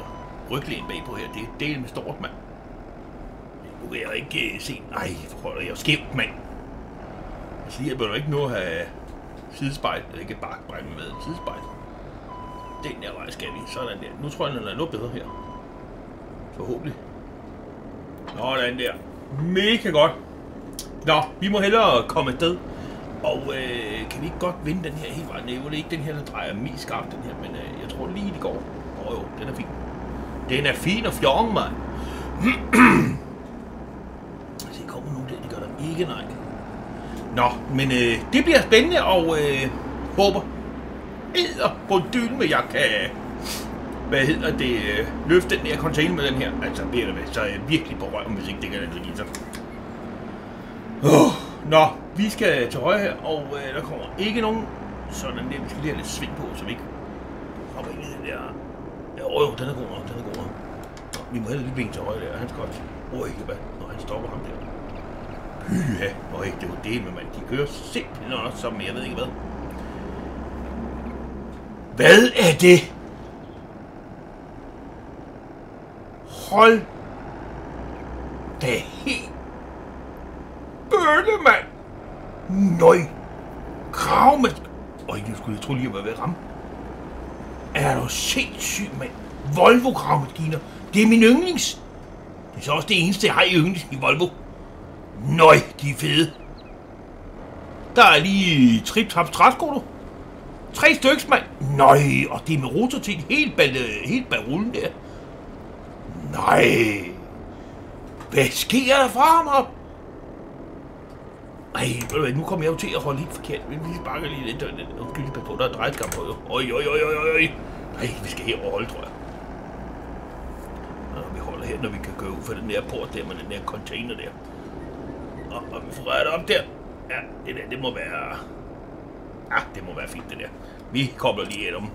ryglæn bagpå her, det er del med stort, mand. Nu kan jeg ikke øh, se... Nej, jeg er jeg skævt, mand. Altså, jeg bør ikke nå at have sidespejl, eller ikke bakspejl med sidespejl. Den der vej skal vi, sådan der. Nu tror jeg, den er noget bedre her. Forhåbentlig. Nå, den der. Mega godt. Nå, vi må hellere komme afsted. Og øh, kan vi ikke godt vinde den her helt vejen? Nej, det er ikke den her, der drejer mest skarpt, den her, men øh, jeg tror lige, det går. Åh oh, jo, den er fin. Den er fin og fjong, mand. Se, kommer nu der, det gør der ikke, nej. Nå, men øh, det bliver spændende, og øh, håber æder på dynen, med jeg kan hvad hedder det, øh, løfte den her container med den her. Altså, bliver det så er jeg virkelig på røven, hvis ikke det kan lade sig. Oh, nå, vi skal til højre her, og øh, der kommer ikke nogen sådan der. Vi skal lige have lidt sving på, så vi ikke hopper ind i den der. Ja, åh, jo, den er god nok, den er god nok. Nå, vi må hellere lige ben til højre der, han skal godt. Åh, oh, ikke hvad, når han stopper ham der. Pyha, hvor det var det med mand. De kører simpelthen også som jeg ved ikke hvad. Hvad er det? Hold da helt bølle, mand! Nøj! Krav med... Øj, nu skulle jeg tro lige, at jeg var ved at ramme. Er du sindssyg, mand? Volvo kravmaskiner. Det er min yndlings. Det er så også det eneste, jeg har i yndlings i Volvo. Nøj, de er fede. Der er lige trip trap træsko, du. Tre stykker, mand. Nøj, og det er med rotor til helt bag, helt bag rullen der. Nej. Hvad sker der fra mig? Ej, nu kommer jeg jo til at holde helt forkert. Vi lige bakker lige lidt. Undskyld, lige på, der er drejskam på. Oj, oj, oj, oj, oj. Nej, vi skal her holde, tror jeg. Og vi holder her, når vi kan køre ud for den der port der med den der container der. Og, og vi får rørt om der. Ja, det der, det må være... Ja, det må være fint, det der. Vi kobler lige et om.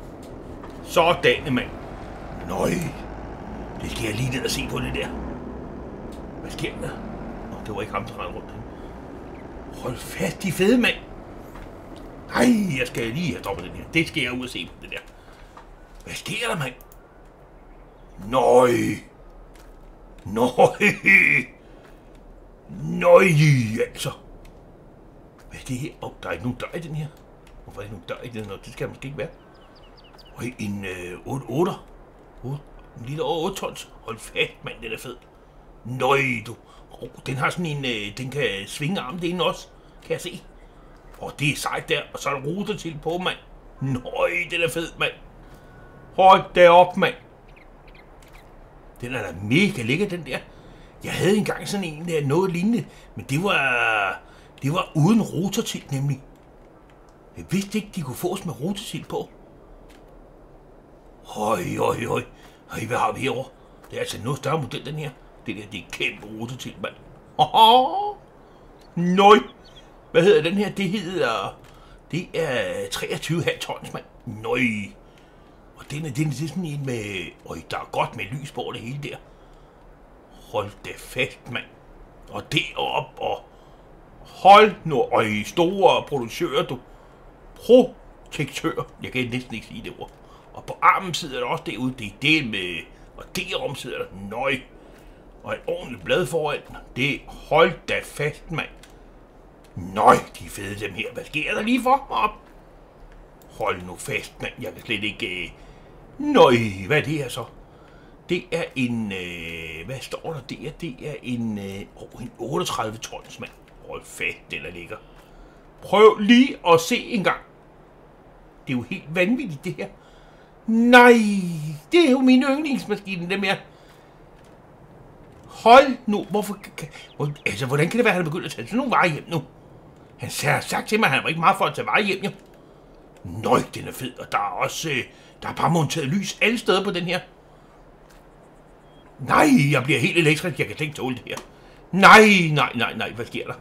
Sådan, mand. Nøj. Det skal jeg lige ned og se på det der. Hvad sker der? Nå, det var ikke ham, der rundt. Hold fast, de fede mand. Nej, jeg skal lige have droppet den her. Det skal jeg ud og se på det der. Hvad sker der, mand? Nøj. Nøj. Nøj, altså. Hvad er det her? Åh, oh, der er ikke nogen dør i den her. Hvorfor er der ikke nogen dør i den her? Det skal måske ikke være. Og en øh, 8 8 8 en lille over 8 tons. Hold fast, mand, den er fed. Nøj, du. Oh, den har sådan en, øh, den kan svinge armen, det også, kan jeg se. Og oh, det er sejt der, og så er der ruter til på, mand. Nøj, den er fed, mand. Hold da op, mand. Den er da mega lækker, den der. Jeg havde engang sådan en der, noget lignende, men det var, det var uden rotortil nemlig. Jeg vidste ikke, de kunne fås med rotortil på. Høj, høj, høj. Høj, hvad har vi herovre? Det er altså noget større model, den her. Det der, det er kæmpe rute mand. Nøj. Hvad hedder den her? Det hedder... Det er 23,5 tons, mand. Nøj. Og den er, den er sådan en med... Øj, der er godt med lys på det hele der. Hold da fast, mand. Og derop og... Hold nu, øj, store producører, du. Protektør. Jeg kan næsten ikke sige det ord. Og på armen sidder der også derude, det er det med... Og derom sidder der nøj. Og et ordentligt blad foran. Det hold da fast, mand. Nøj, de fede dem her. Hvad sker der lige for? Op. Hold nu fast, mand. Jeg kan slet ikke... Øh... Nøj, hvad er det her så? Det er en... Øh... Hvad står der der? Det er en... Øh... Oh, en 38 tons, mand. Hold fat, den er ligger. Prøv lige at se en gang. Det er jo helt vanvittigt, det her. Nej, det er jo min yndlingsmaskine, dem her. Hold nu, hvorfor... Hvor, altså, hvordan kan det være, at han er begyndt at tage sådan nogle varer hjem nu? Han har sagt til mig, at han var ikke meget for at tage varer hjem, jo. Nøj, den er fed, og der er også... Øh, der er bare monteret lys alle steder på den her. Nej, jeg bliver helt elektrisk. Jeg kan slet ikke tåle det her. Nej, nej, nej, nej. Hvad sker der?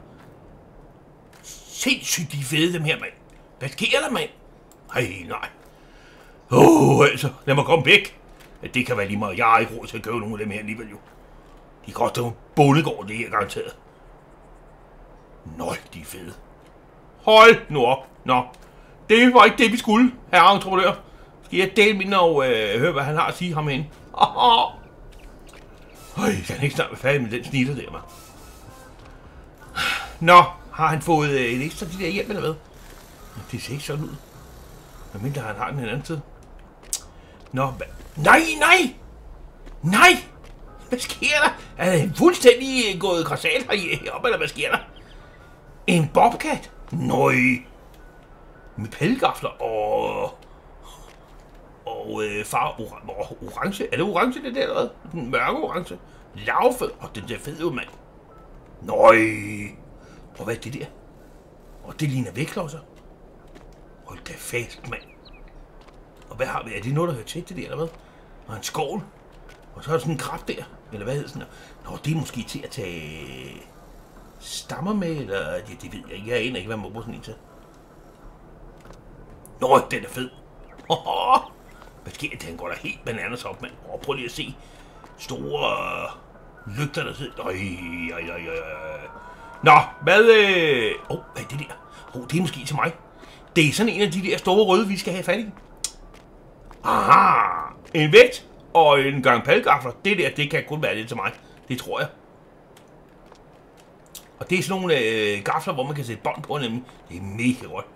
Sindssygt, de er fede, dem her, mand. Hvad sker der, mand? Nej, nej. Åh, oh, altså, lad mig komme væk. Det kan være lige meget. Jeg har ikke råd til at købe nogle af dem her alligevel, jo. De koster jo bondegård, det er garanteret. Nøj, de er fede. Hold nu op. Nå, det var ikke det, vi skulle, herre entreprenør. Skal jeg dele min og øh, høre, hvad han har at sige ham hen? Øj, kan han ikke snart være færdig med den snitter der, mig. Nå, har han fået øh, en ekstra de der hjem, eller hvad? Det ser ikke sådan ud. Hvad mindre han har den en anden tid. Nå, hva? nej, nej! Nej! Hvad sker der? Er han fuldstændig øh, gået græsat øh, heroppe, eller hvad sker der? En bobcat? Nøj. Med pelgafler Åh! Og øh, far or- orange. Er det orange, det der? Den mørke orange. Lavfed. Og den der fede ud, mand. Nøj. Og hvad er det der? Og det ligner vægtlosser. Hold da fast, mand. Og hvad har vi? Er det noget, der hører til det der, eller hvad? Og en skål. Og så er der sådan en kraft der. Eller hvad hedder sådan noget? Nå, det er måske til at tage stammer med, eller det, det ved jeg ikke. Jeg aner ikke, hvad man bruger sådan en til. Nå, den er fed. Hvad sker det? Han går da helt bananas op, mand. Oh, prøv lige at se. Store øh, lygter, der sidder. Øj, øj, øj, øj. Nå, hvad... Øh... Oh, hvad er det der? Oh, det er måske til mig. Det er sådan en af de der store røde, vi skal have fat i. Aha! En vægt og en gang palgafler. Det der, det kan kun være lidt til mig. Det tror jeg. Og det er sådan nogle øh, gafler, hvor man kan sætte bånd på nemlig. Det er mega godt.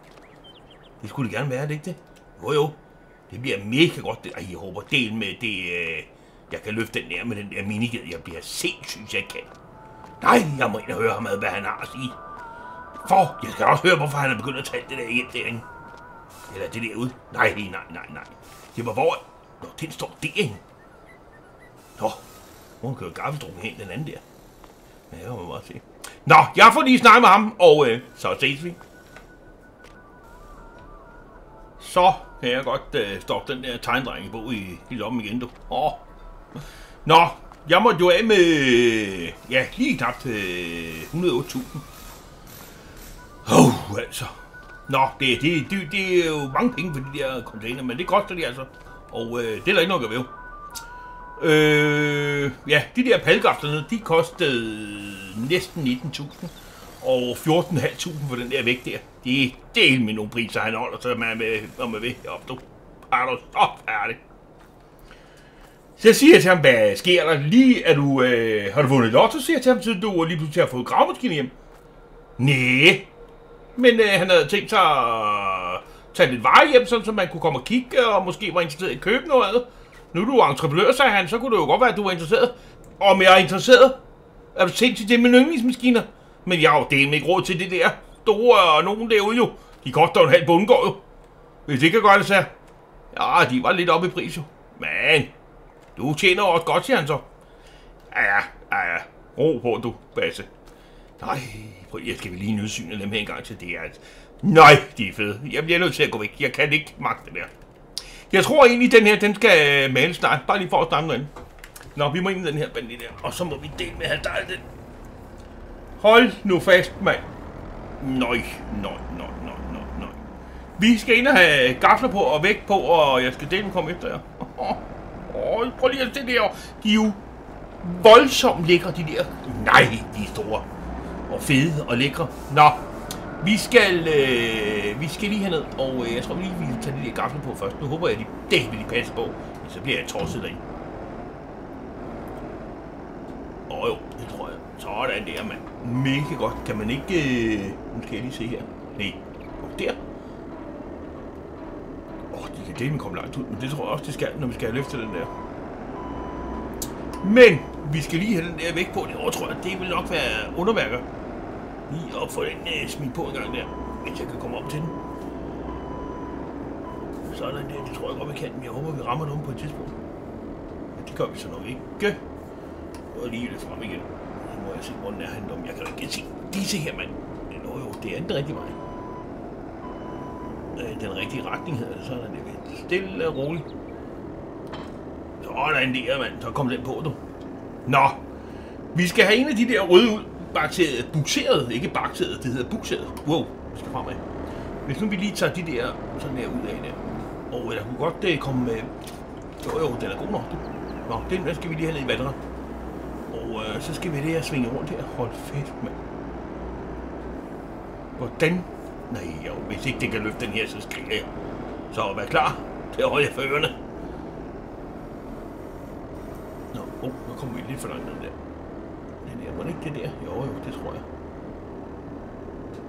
Det skulle det gerne være, det ikke det? Jo jo. Det bliver mega godt. Det. Ej, jeg håber del med det... Øh, jeg kan løfte den der med den der miniged. Jeg bliver sindssygt, jeg kan. Nej, jeg må ind og høre ham hvad han har at sige. For, jeg skal også høre, hvorfor han er begyndt at tage det der hjem derinde. Eller det der ud. Nej, nej, nej, nej. Det var hvor... Nå, den står derinde. Nå, hun kører gaffeldrukken hen den anden der. Ja, jeg må bare se. Nå, jeg får lige snakket med ham, og øh, så ses vi. Så kan jeg godt øh, stoppe den der tegndrengebog i, i lommen igen, du. Åh. Nå, jeg måtte jo af med, ja, lige knap øh, 108.000. Åh, oh, altså. Nå, det, det, det, det er jo mange penge for de der container, men det koster de altså. Og øh, det er der ikke noget at ved. Øh, ja, de der palgafterne, de kostede næsten 19.000. Og 14.500 for den der vægt der. Det er del med nogle priser, han holder sig med, med, med, man vil heroppe. Du er du så færdig. Så jeg siger til ham, hvad sker der? Lige at du, øh, har du vundet lotto, siger jeg til ham, så du lige pludselig har fået gravmaskinen hjem. Næh, men øh, han havde tænkt sig at tage lidt vare hjem, sådan, så man kunne komme og kigge, og måske var interesseret i at købe noget. Nu er du entreprenør, sagde han, så kunne det jo godt være, at du var interesseret. Om jeg er interesseret? Er du sindssygt, til det med yndlingsmaskiner? Men jeg har jo delt ikke råd til det der store og nogen derude jo. De koster jo en halv bundgård jo. Hvis det kan gøre det, så. Ja, de var lidt oppe i pris jo. Men, du tjener også godt, siger han så. Ja, ja, ja. Ro på, du, Basse. Nej, prøv, jeg skal vi lige nødsyne dem her en gang til. Det er, nej, de er fede. Jeg bliver nødt til at gå væk. Jeg kan ikke magte det der. Jeg tror egentlig, den her, den skal øh, males snart. Bare lige for at starte den. Nå, vi må ind i den her bandit der. Og så må vi dele med at have dig den. Hold nu fast, mand. Nøj, nøj, nøj, nøj, nøj, nøj. Vi skal ind og have gafler på og væk på, og jeg skal dele komme efter jer. Åh, prøv lige at se det her. De er jo voldsomt lækre, de der. Nej, de er store. Og fede og lækre. Nå, vi skal, øh, vi skal lige herned, og øh, jeg tror lige, vi vil tage de der gafler på først. Nu håber jeg, at de, det vil de passe på. Så bliver jeg tosset derinde. Åh oh, jo, det tror jeg. Sådan der, mand. Mega godt. Kan man ikke... Øh... Nu skal jeg lige se her. Nej. Og der. Åh, oh, de kan dele komme langt ud, men det tror jeg også, det skal, når vi skal have løftet den der. Men vi skal lige have den der væk på. Det år, tror jeg, det vil nok være underværker. Lige op for den øh, uh, smidt på en gang der, hvis jeg kan komme op til den. Sådan der, det tror jeg godt, vi kan. Men jeg håber, vi rammer nogen på et tidspunkt. Ja, det gør vi så nok ikke. Og lige lidt frem igen. Så må jeg se, hvor den er henne. Jeg kan ikke se disse her, mand. Nå jo, det er den rigtige vej. Øh, den rigtige retning hedder det. Sådan er det. Stille og roligt. Sådan der, mand. Så kom den på, du. Nå. Vi skal have en af de der røde ud. Bakseret, bukseret, ikke bakseret, det hedder bukseret. Wow, vi skal fremad. Hvis nu vi lige tager de der sådan der ud af der. Og jeg kunne godt det komme med... Jo, jo, den er god nok, du. Nå, den skal vi lige have ned i vandret. Øh, så skal vi det her svinge rundt her. Hold fedt, mand. Hvordan? Nej, jo, hvis ikke det kan løfte den her, så skal jeg. Så vær klar til at holde ørerne. Nå, oh, nu kommer vi lidt for langt ned der. Den der, må ikke det der? Jo, jo, det tror jeg.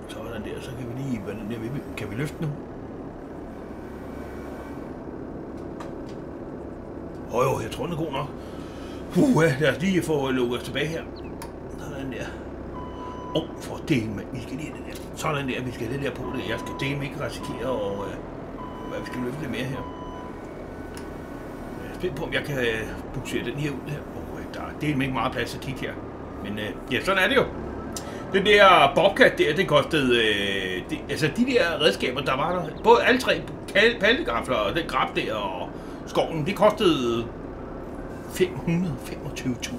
Sådan der, så kan vi lige, hvordan der, kan vi løfte nu? Åh oh, jo, jeg tror, den er god nok. Puha, lad os lige få lukket os tilbage her. Sådan der. Åh, oh, for det, med. Vi skal lige det der. Sådan der, vi skal have det der på det. Jeg skal dele ikke risikere, og Øh, hvad vi skal løfte lidt mere her. Jeg er spændt på, om jeg kan øh, buksere den her ud her. Oh, der er delt ikke meget plads at kigge her. Men øh, ja, sådan er det jo. Den der Bobcat der, det kostede... Øh, det, altså, de der redskaber, der var der... Både alle tre pallegafler og den grab der og skoven, det kostede 525.000.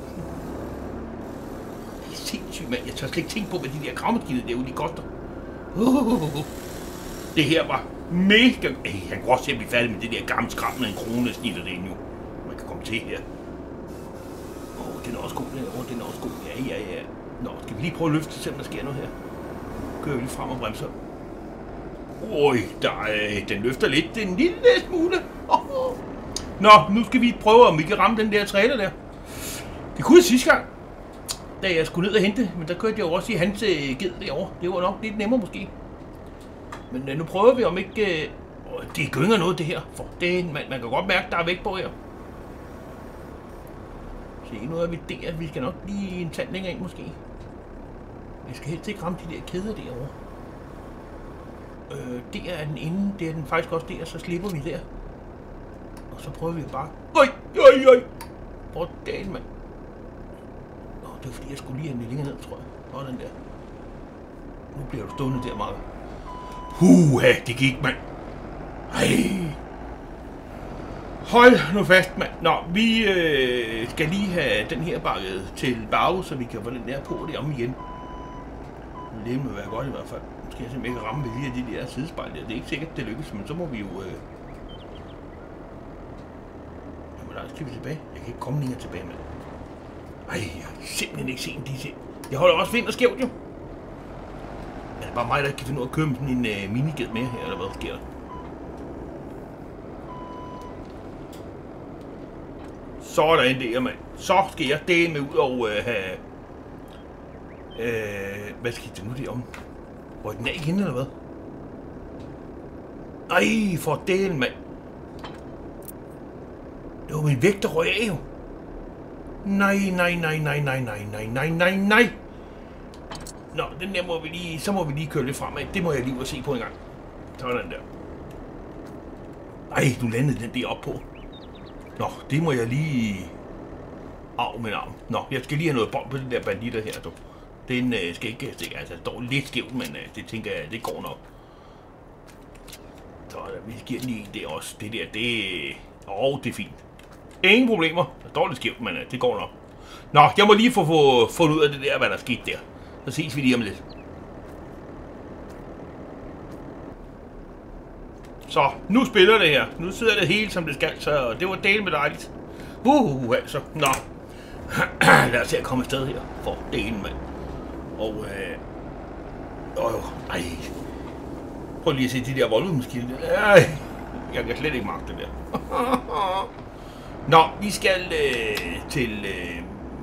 Det er sindssygt, mand. Jeg tør slet ikke tænke på, hvad de der kravmaskiner derude, de koster. Uh, uh, uh, uh, det her var mega... Ej, han kunne også se at blive færdig med det der gamle skram med en krone snitter det jo. Man kan komme til her. Åh, oh, den er også god. Åh, oh, den er også god. Ja, ja, ja. Nå, skal vi lige prøve at løfte, selvom der sker noget her. Kører vi lige frem og bremser. Oj, der, øh, den løfter lidt en lille smule. Oh, oh. Nå, nu skal vi prøve, om vi kan ramme den der trailer der. Det kunne jeg sidste gang, da jeg skulle ned og hente, men der kørte jeg jo også i hans øh, ged derovre. Det var nok lidt nemmere måske. Men øh, nu prøver vi om ikke... Øh, det gynger noget det her, for det, man, man kan godt mærke, der er vægt på her. Se, nu er vi der. Vi skal nok lige en tand længere ind måske. Vi skal helst ikke ramme de der kæder derovre. Øh, der er den inde. Det er den faktisk også der, så slipper vi der. Og så prøver vi bare... Øj, øj, øj! Hvor dagen, mand. Nå, det var fordi, jeg skulle lige have den længere ned, tror jeg. den der. Nu bliver du stående der, Marker. Huha, det gik, mand. Ej. Hold nu fast, mand. Nå, vi øh, skal lige have den her bakket til bag, så vi kan få den der på det om igen. Det må være godt i hvert fald. Måske jeg simpelthen ikke ramme ved de der sidespejl der. Det er ikke sikkert, det lykkes, men så må vi jo... Øh, langt skal vi tilbage? Jeg kan ikke komme længere tilbage, med. Ej, jeg har simpelthen ikke set en disse. Jeg holder også vind og skævt, jo. Er det bare mig, der ikke kan finde ud af at køre med sådan en øh, miniged med her, eller hvad sker der? Sådan der, mand. Så skal jeg dæme ud og øh, have... Øh, hvad skal det nu det om? Hvor den af igen, eller hvad? Ej, for delen, mand. Det var min vægt, røg af jo. Nej, nej, nej, nej, nej, nej, nej, nej, nej, nej. Nå, den der må vi lige, så må vi lige køre lidt fremad. Det må jeg lige se på en gang. Sådan der. Ej, du landede den der op på. Nå, det må jeg lige... Arv med arm. Nå, jeg skal lige have noget bånd på den der banditter her, du. Den øh, skal ikke stikke. Altså, står lidt skævt, men øh, det tænker jeg, det går nok. Så vi giver den lige det også. Det der, det... Åh, oh, det er fint. Ingen problemer. Det er dårligt skævt, men øh, det går nok. Nå, jeg må lige få, få fundet ud af det der, hvad der skete der. Så ses vi lige om lidt. Så, nu spiller det her. Nu sidder det helt som det skal, så det var del med dejligt. Uh, altså. Nå. Lad os se at komme afsted her. For delen, mand. Og, øh... Åh, ej. Prøv lige at se de der volumeskilte. Ej. Jeg kan slet ikke magte det der. Nå, vi skal øh, til... Øh,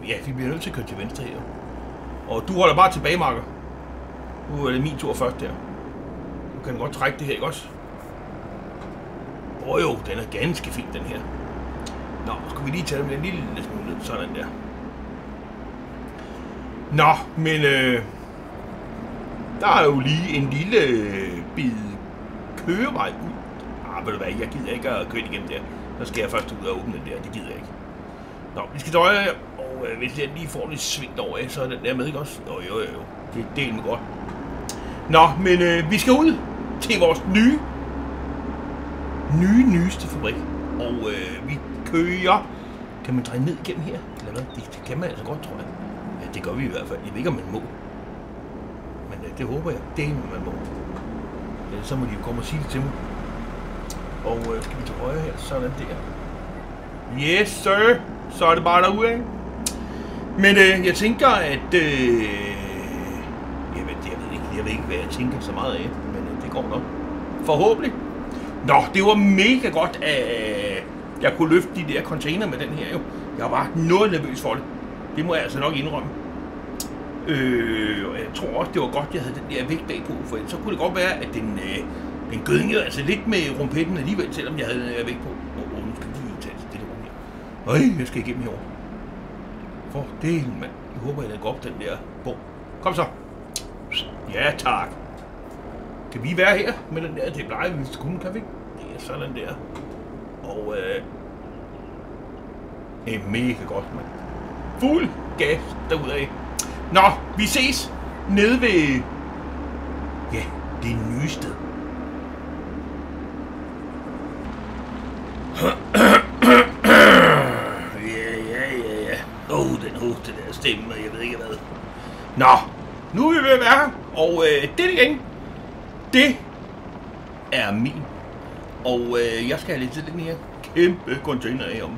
ja, vi bliver nødt til at køre til venstre her. Og du holder bare tilbage, Marker. Nu er det min tur først der. Du kan godt trække det her, ikke også? Åh oh, jo, den er ganske fin, den her. Nå, skal vi lige tage med en lille smule ned, sådan der. Nå, men øh, der er jo lige en lille øh, bid kørevej ud. Ah, ved du hvad, jeg gider ikke at køre igennem der. Så skal jeg først ud og åbne den der, det gider jeg ikke. Nå, vi skal døje, og øh, hvis jeg lige får lidt sving over af, så er den der med, ikke også? Jo, jo, jo, det er delen godt. Nå, men øh, vi skal ud til vores nye, nye, nyeste fabrik. Og øh, vi kører... Kan man dreje ned igennem her? Eller hvad? Det, det kan man altså godt, tror jeg. Ja, det gør vi i hvert fald. Jeg ved ikke, om man må. Men øh, det håber jeg. Det er man må. Ellers så må de jo komme og sige det til mig. Og øh, skal vi til højre her? Sådan der. Yes, sir. Så er det bare derude, ikke? Men øh, jeg tænker, at... Øh, jeg, jeg, ved ikke, jeg ved ikke, hvad jeg tænker så meget af, men øh, det går nok. Forhåbentlig. Nå, det var mega godt, at øh, jeg kunne løfte de der container med den her jo. Jeg var noget nervøs for det. Det må jeg altså nok indrømme. Øh, og jeg tror også, det var godt, at jeg havde den der vægt bagpå, for så kunne det godt være, at den, øh, den gødnede altså lidt med rumpetten alligevel, selvom jeg havde den væk på. Åh, oh, nu skal vi tage det stille rum her. Øj, jeg skal igennem herovre. For delen, mand. Jeg håber, jeg går op den der bog. Kom så. Ja, tak. Kan vi være her med den der? Det plejer vi, hvis kunne, kan vi? Det er sådan der. Og øh, det er mega godt, mand. Fuld gas derudad. Nå, vi ses nede ved... Ja, det nye sted. Ja, ja, ja, ja. Åh, oh, den hoste der stemme, og jeg ved ikke hvad. Nå, nu er vi ved at være her, og øh, det igen, det er min. Og øh, jeg skal have lidt til den her kæmpe container af om.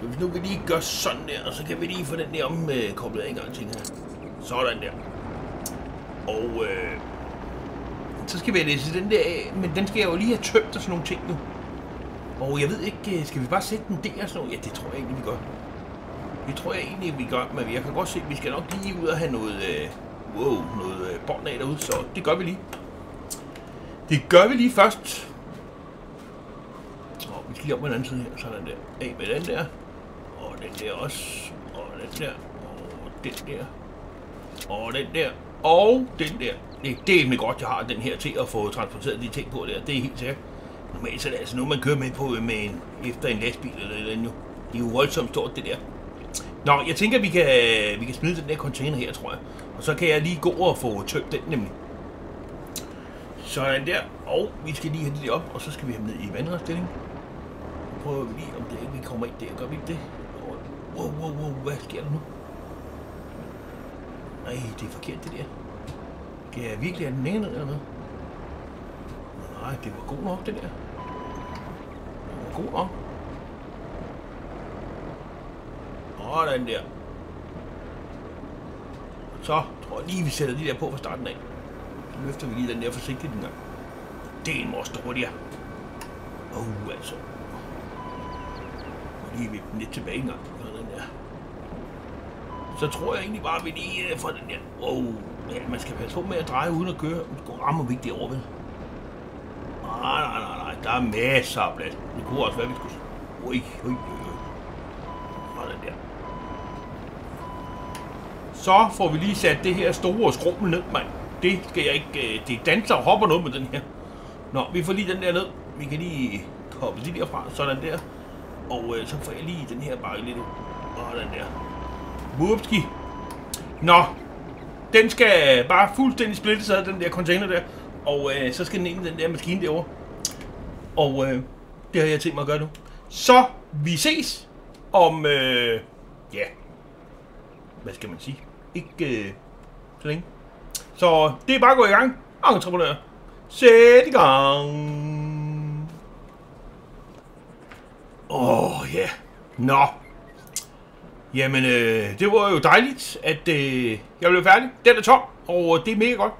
Så hvis nu vi lige gør sådan der, så kan vi lige få den der om øh, koblet af en gang til her. Sådan der. Og øh, så skal vi have læse den der af, men den skal jeg jo lige have tømt og sådan nogle ting nu. Og jeg ved ikke, øh, skal vi bare sætte den der og sådan noget? Ja, det tror jeg egentlig, vi gør. Det tror jeg egentlig, vi gør, men jeg kan godt se, at vi skal nok lige ud og have noget, øh, wow, noget øh, bånd af derude, så det gør vi lige. Det gør vi lige først. Og vi skal lige op på den anden side her, sådan der. Af med den der. Og den der også. Og den der. Og den der. Og den der. Og den der. Det, det er egentlig godt, jeg har den her til at få transporteret de ting på der. Det er helt sikkert. Normalt så er det altså noget, man kører med på øh, med en, efter en lastbil eller eller andet jo. Det er jo voldsomt stort, det der. Nå, jeg tænker, vi kan, øh, vi kan smide den der container her, tror jeg. Og så kan jeg lige gå og få tømt den nemlig. Sådan der. Og vi skal lige have det op, og så skal vi have ned i vandretsstilling. Nu prøver vi lige, om det ikke vi kommer ind der. Gør vi ikke det? Wow, wow, wow. Hvad sker der nu? Nej, det er forkert det der. Skal jeg virkelig have den længere ned eller noget? Nej, det var god nok det der figurer. Og god der. Så tror jeg lige, vi sætter de der på fra starten af. Så løfter vi lige den der forsigtigt en gang. Det er en mors stor, der. Åh, oh, altså. Og lige vippe den lidt tilbage en gang. Den der. Så tror jeg egentlig bare, at vi lige øh, får den der. Åh, oh, ja, man skal passe på med at dreje uden at køre. Du rammer vi ikke derovre, vel? Nej, nej. Der er masser af plads. Det kunne også være, vi skulle... Ui, ui, ui. Sådan der. Så får vi lige sat det her store skrummel ned, mand. Det skal jeg ikke... Øh, det danser og hopper noget med den her. Nå, vi får lige den der ned. Vi kan lige koble lige derfra. Sådan der. Og øh, så får jeg lige den her bakke lidt ud. Og den der. Wupski. Nå. Den skal bare fuldstændig splittes af den der container der. Og øh, så skal den ind i den der maskine derovre. Og øh, det har jeg tænkt mig at gøre nu. Så vi ses om, øh, ja, hvad skal man sige? Ikke øh, så længe. Så det er bare at gå i gang. Entreprenør. Sæt i gang. Åh, oh, ja. Yeah. Nå. Jamen, øh, det var jo dejligt, at øh, jeg blev færdig. Den er tom, og det er mega godt.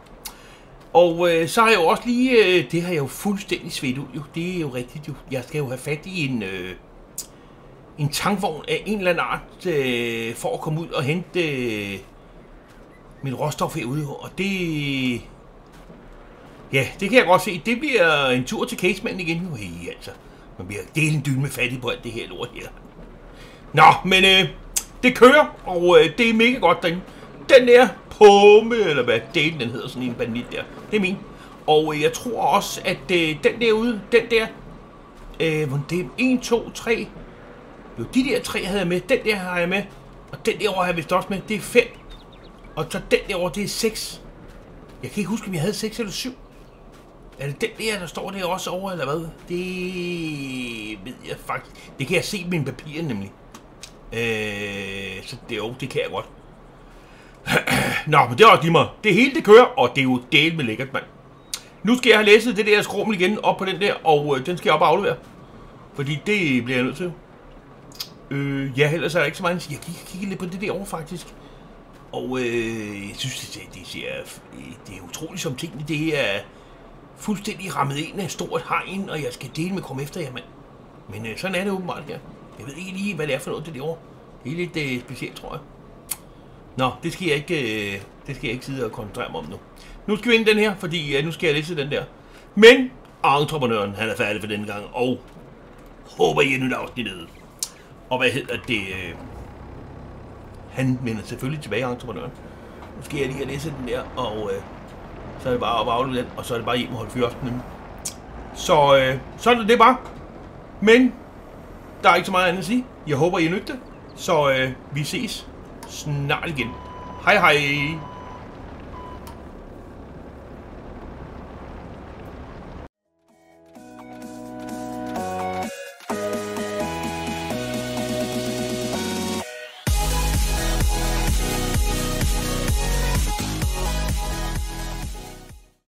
Og øh, så har jeg jo også lige, øh, det har jeg jo fuldstændig svedt ud jo, det er jo rigtigt jo. Jeg skal jo have fat i en, øh, en tankvogn af en eller anden art, øh, for at komme ud og hente øh, mit råstof herude. Og det, ja, det kan jeg godt se, det bliver en tur til casemanden igen nu. Hey, altså, man bliver delen dyne med fattig på alt det her lort her. Nå, men øh, det kører, og øh, det er mega godt derinde. Den der Pome, eller hvad delen den hedder, sådan en bandit der. Det er min. Og øh, jeg tror også, at øh, den derude, den der, øh, det er 1, 2, 3, jo de der tre havde jeg med, den der har jeg med, og den der har jeg vist også med, det er 5. Og så den der det er 6. Jeg kan ikke huske, om jeg havde 6 eller 7. Er det den der, der står der også over, eller hvad? Det ved jeg faktisk. Det kan jeg se i mine papirer nemlig. Øh, så det, jo, det kan jeg godt. Nå, men det er også lige mig. Det hele det kører, og det er jo del med lækkert, mand. Nu skal jeg have læsset det der skrummel igen op på den der, og øh, den skal jeg op og aflevere. Fordi det bliver jeg nødt til. Øh, ja, ellers er der ikke så meget. Jeg kigger, kigger lidt på det der over, faktisk. Og øh, jeg synes, det, det, ser, øh, det er utroligt som tingene. Det er fuldstændig rammet ind af et stort hegn, og jeg skal dele med komme efter jer, mand. Men øh, sådan er det åbenbart her. Jeg ved ikke lige, hvad det er for noget, det derovre. Det er lidt øh, specielt, tror jeg. Nå, det skal jeg ikke, øh, det skal jeg ikke sidde og koncentrere mig om nu. Nu skal vi ind den her, fordi ja, nu skal jeg læse den der. Men entreprenøren, han er færdig for den gang, og håber I er nyt afsnittet. Og hvad hedder det? Øh, han vender selvfølgelig tilbage, entreprenøren. Nu skal jeg lige læse den der, og øh, så er det bare op og den, og så er det bare hjem og holde fyrsten. Så øh, sådan er det bare. Men der er ikke så meget andet at sige. Jeg håber, I er det. Så øh, vi ses snart igen. Hej hej!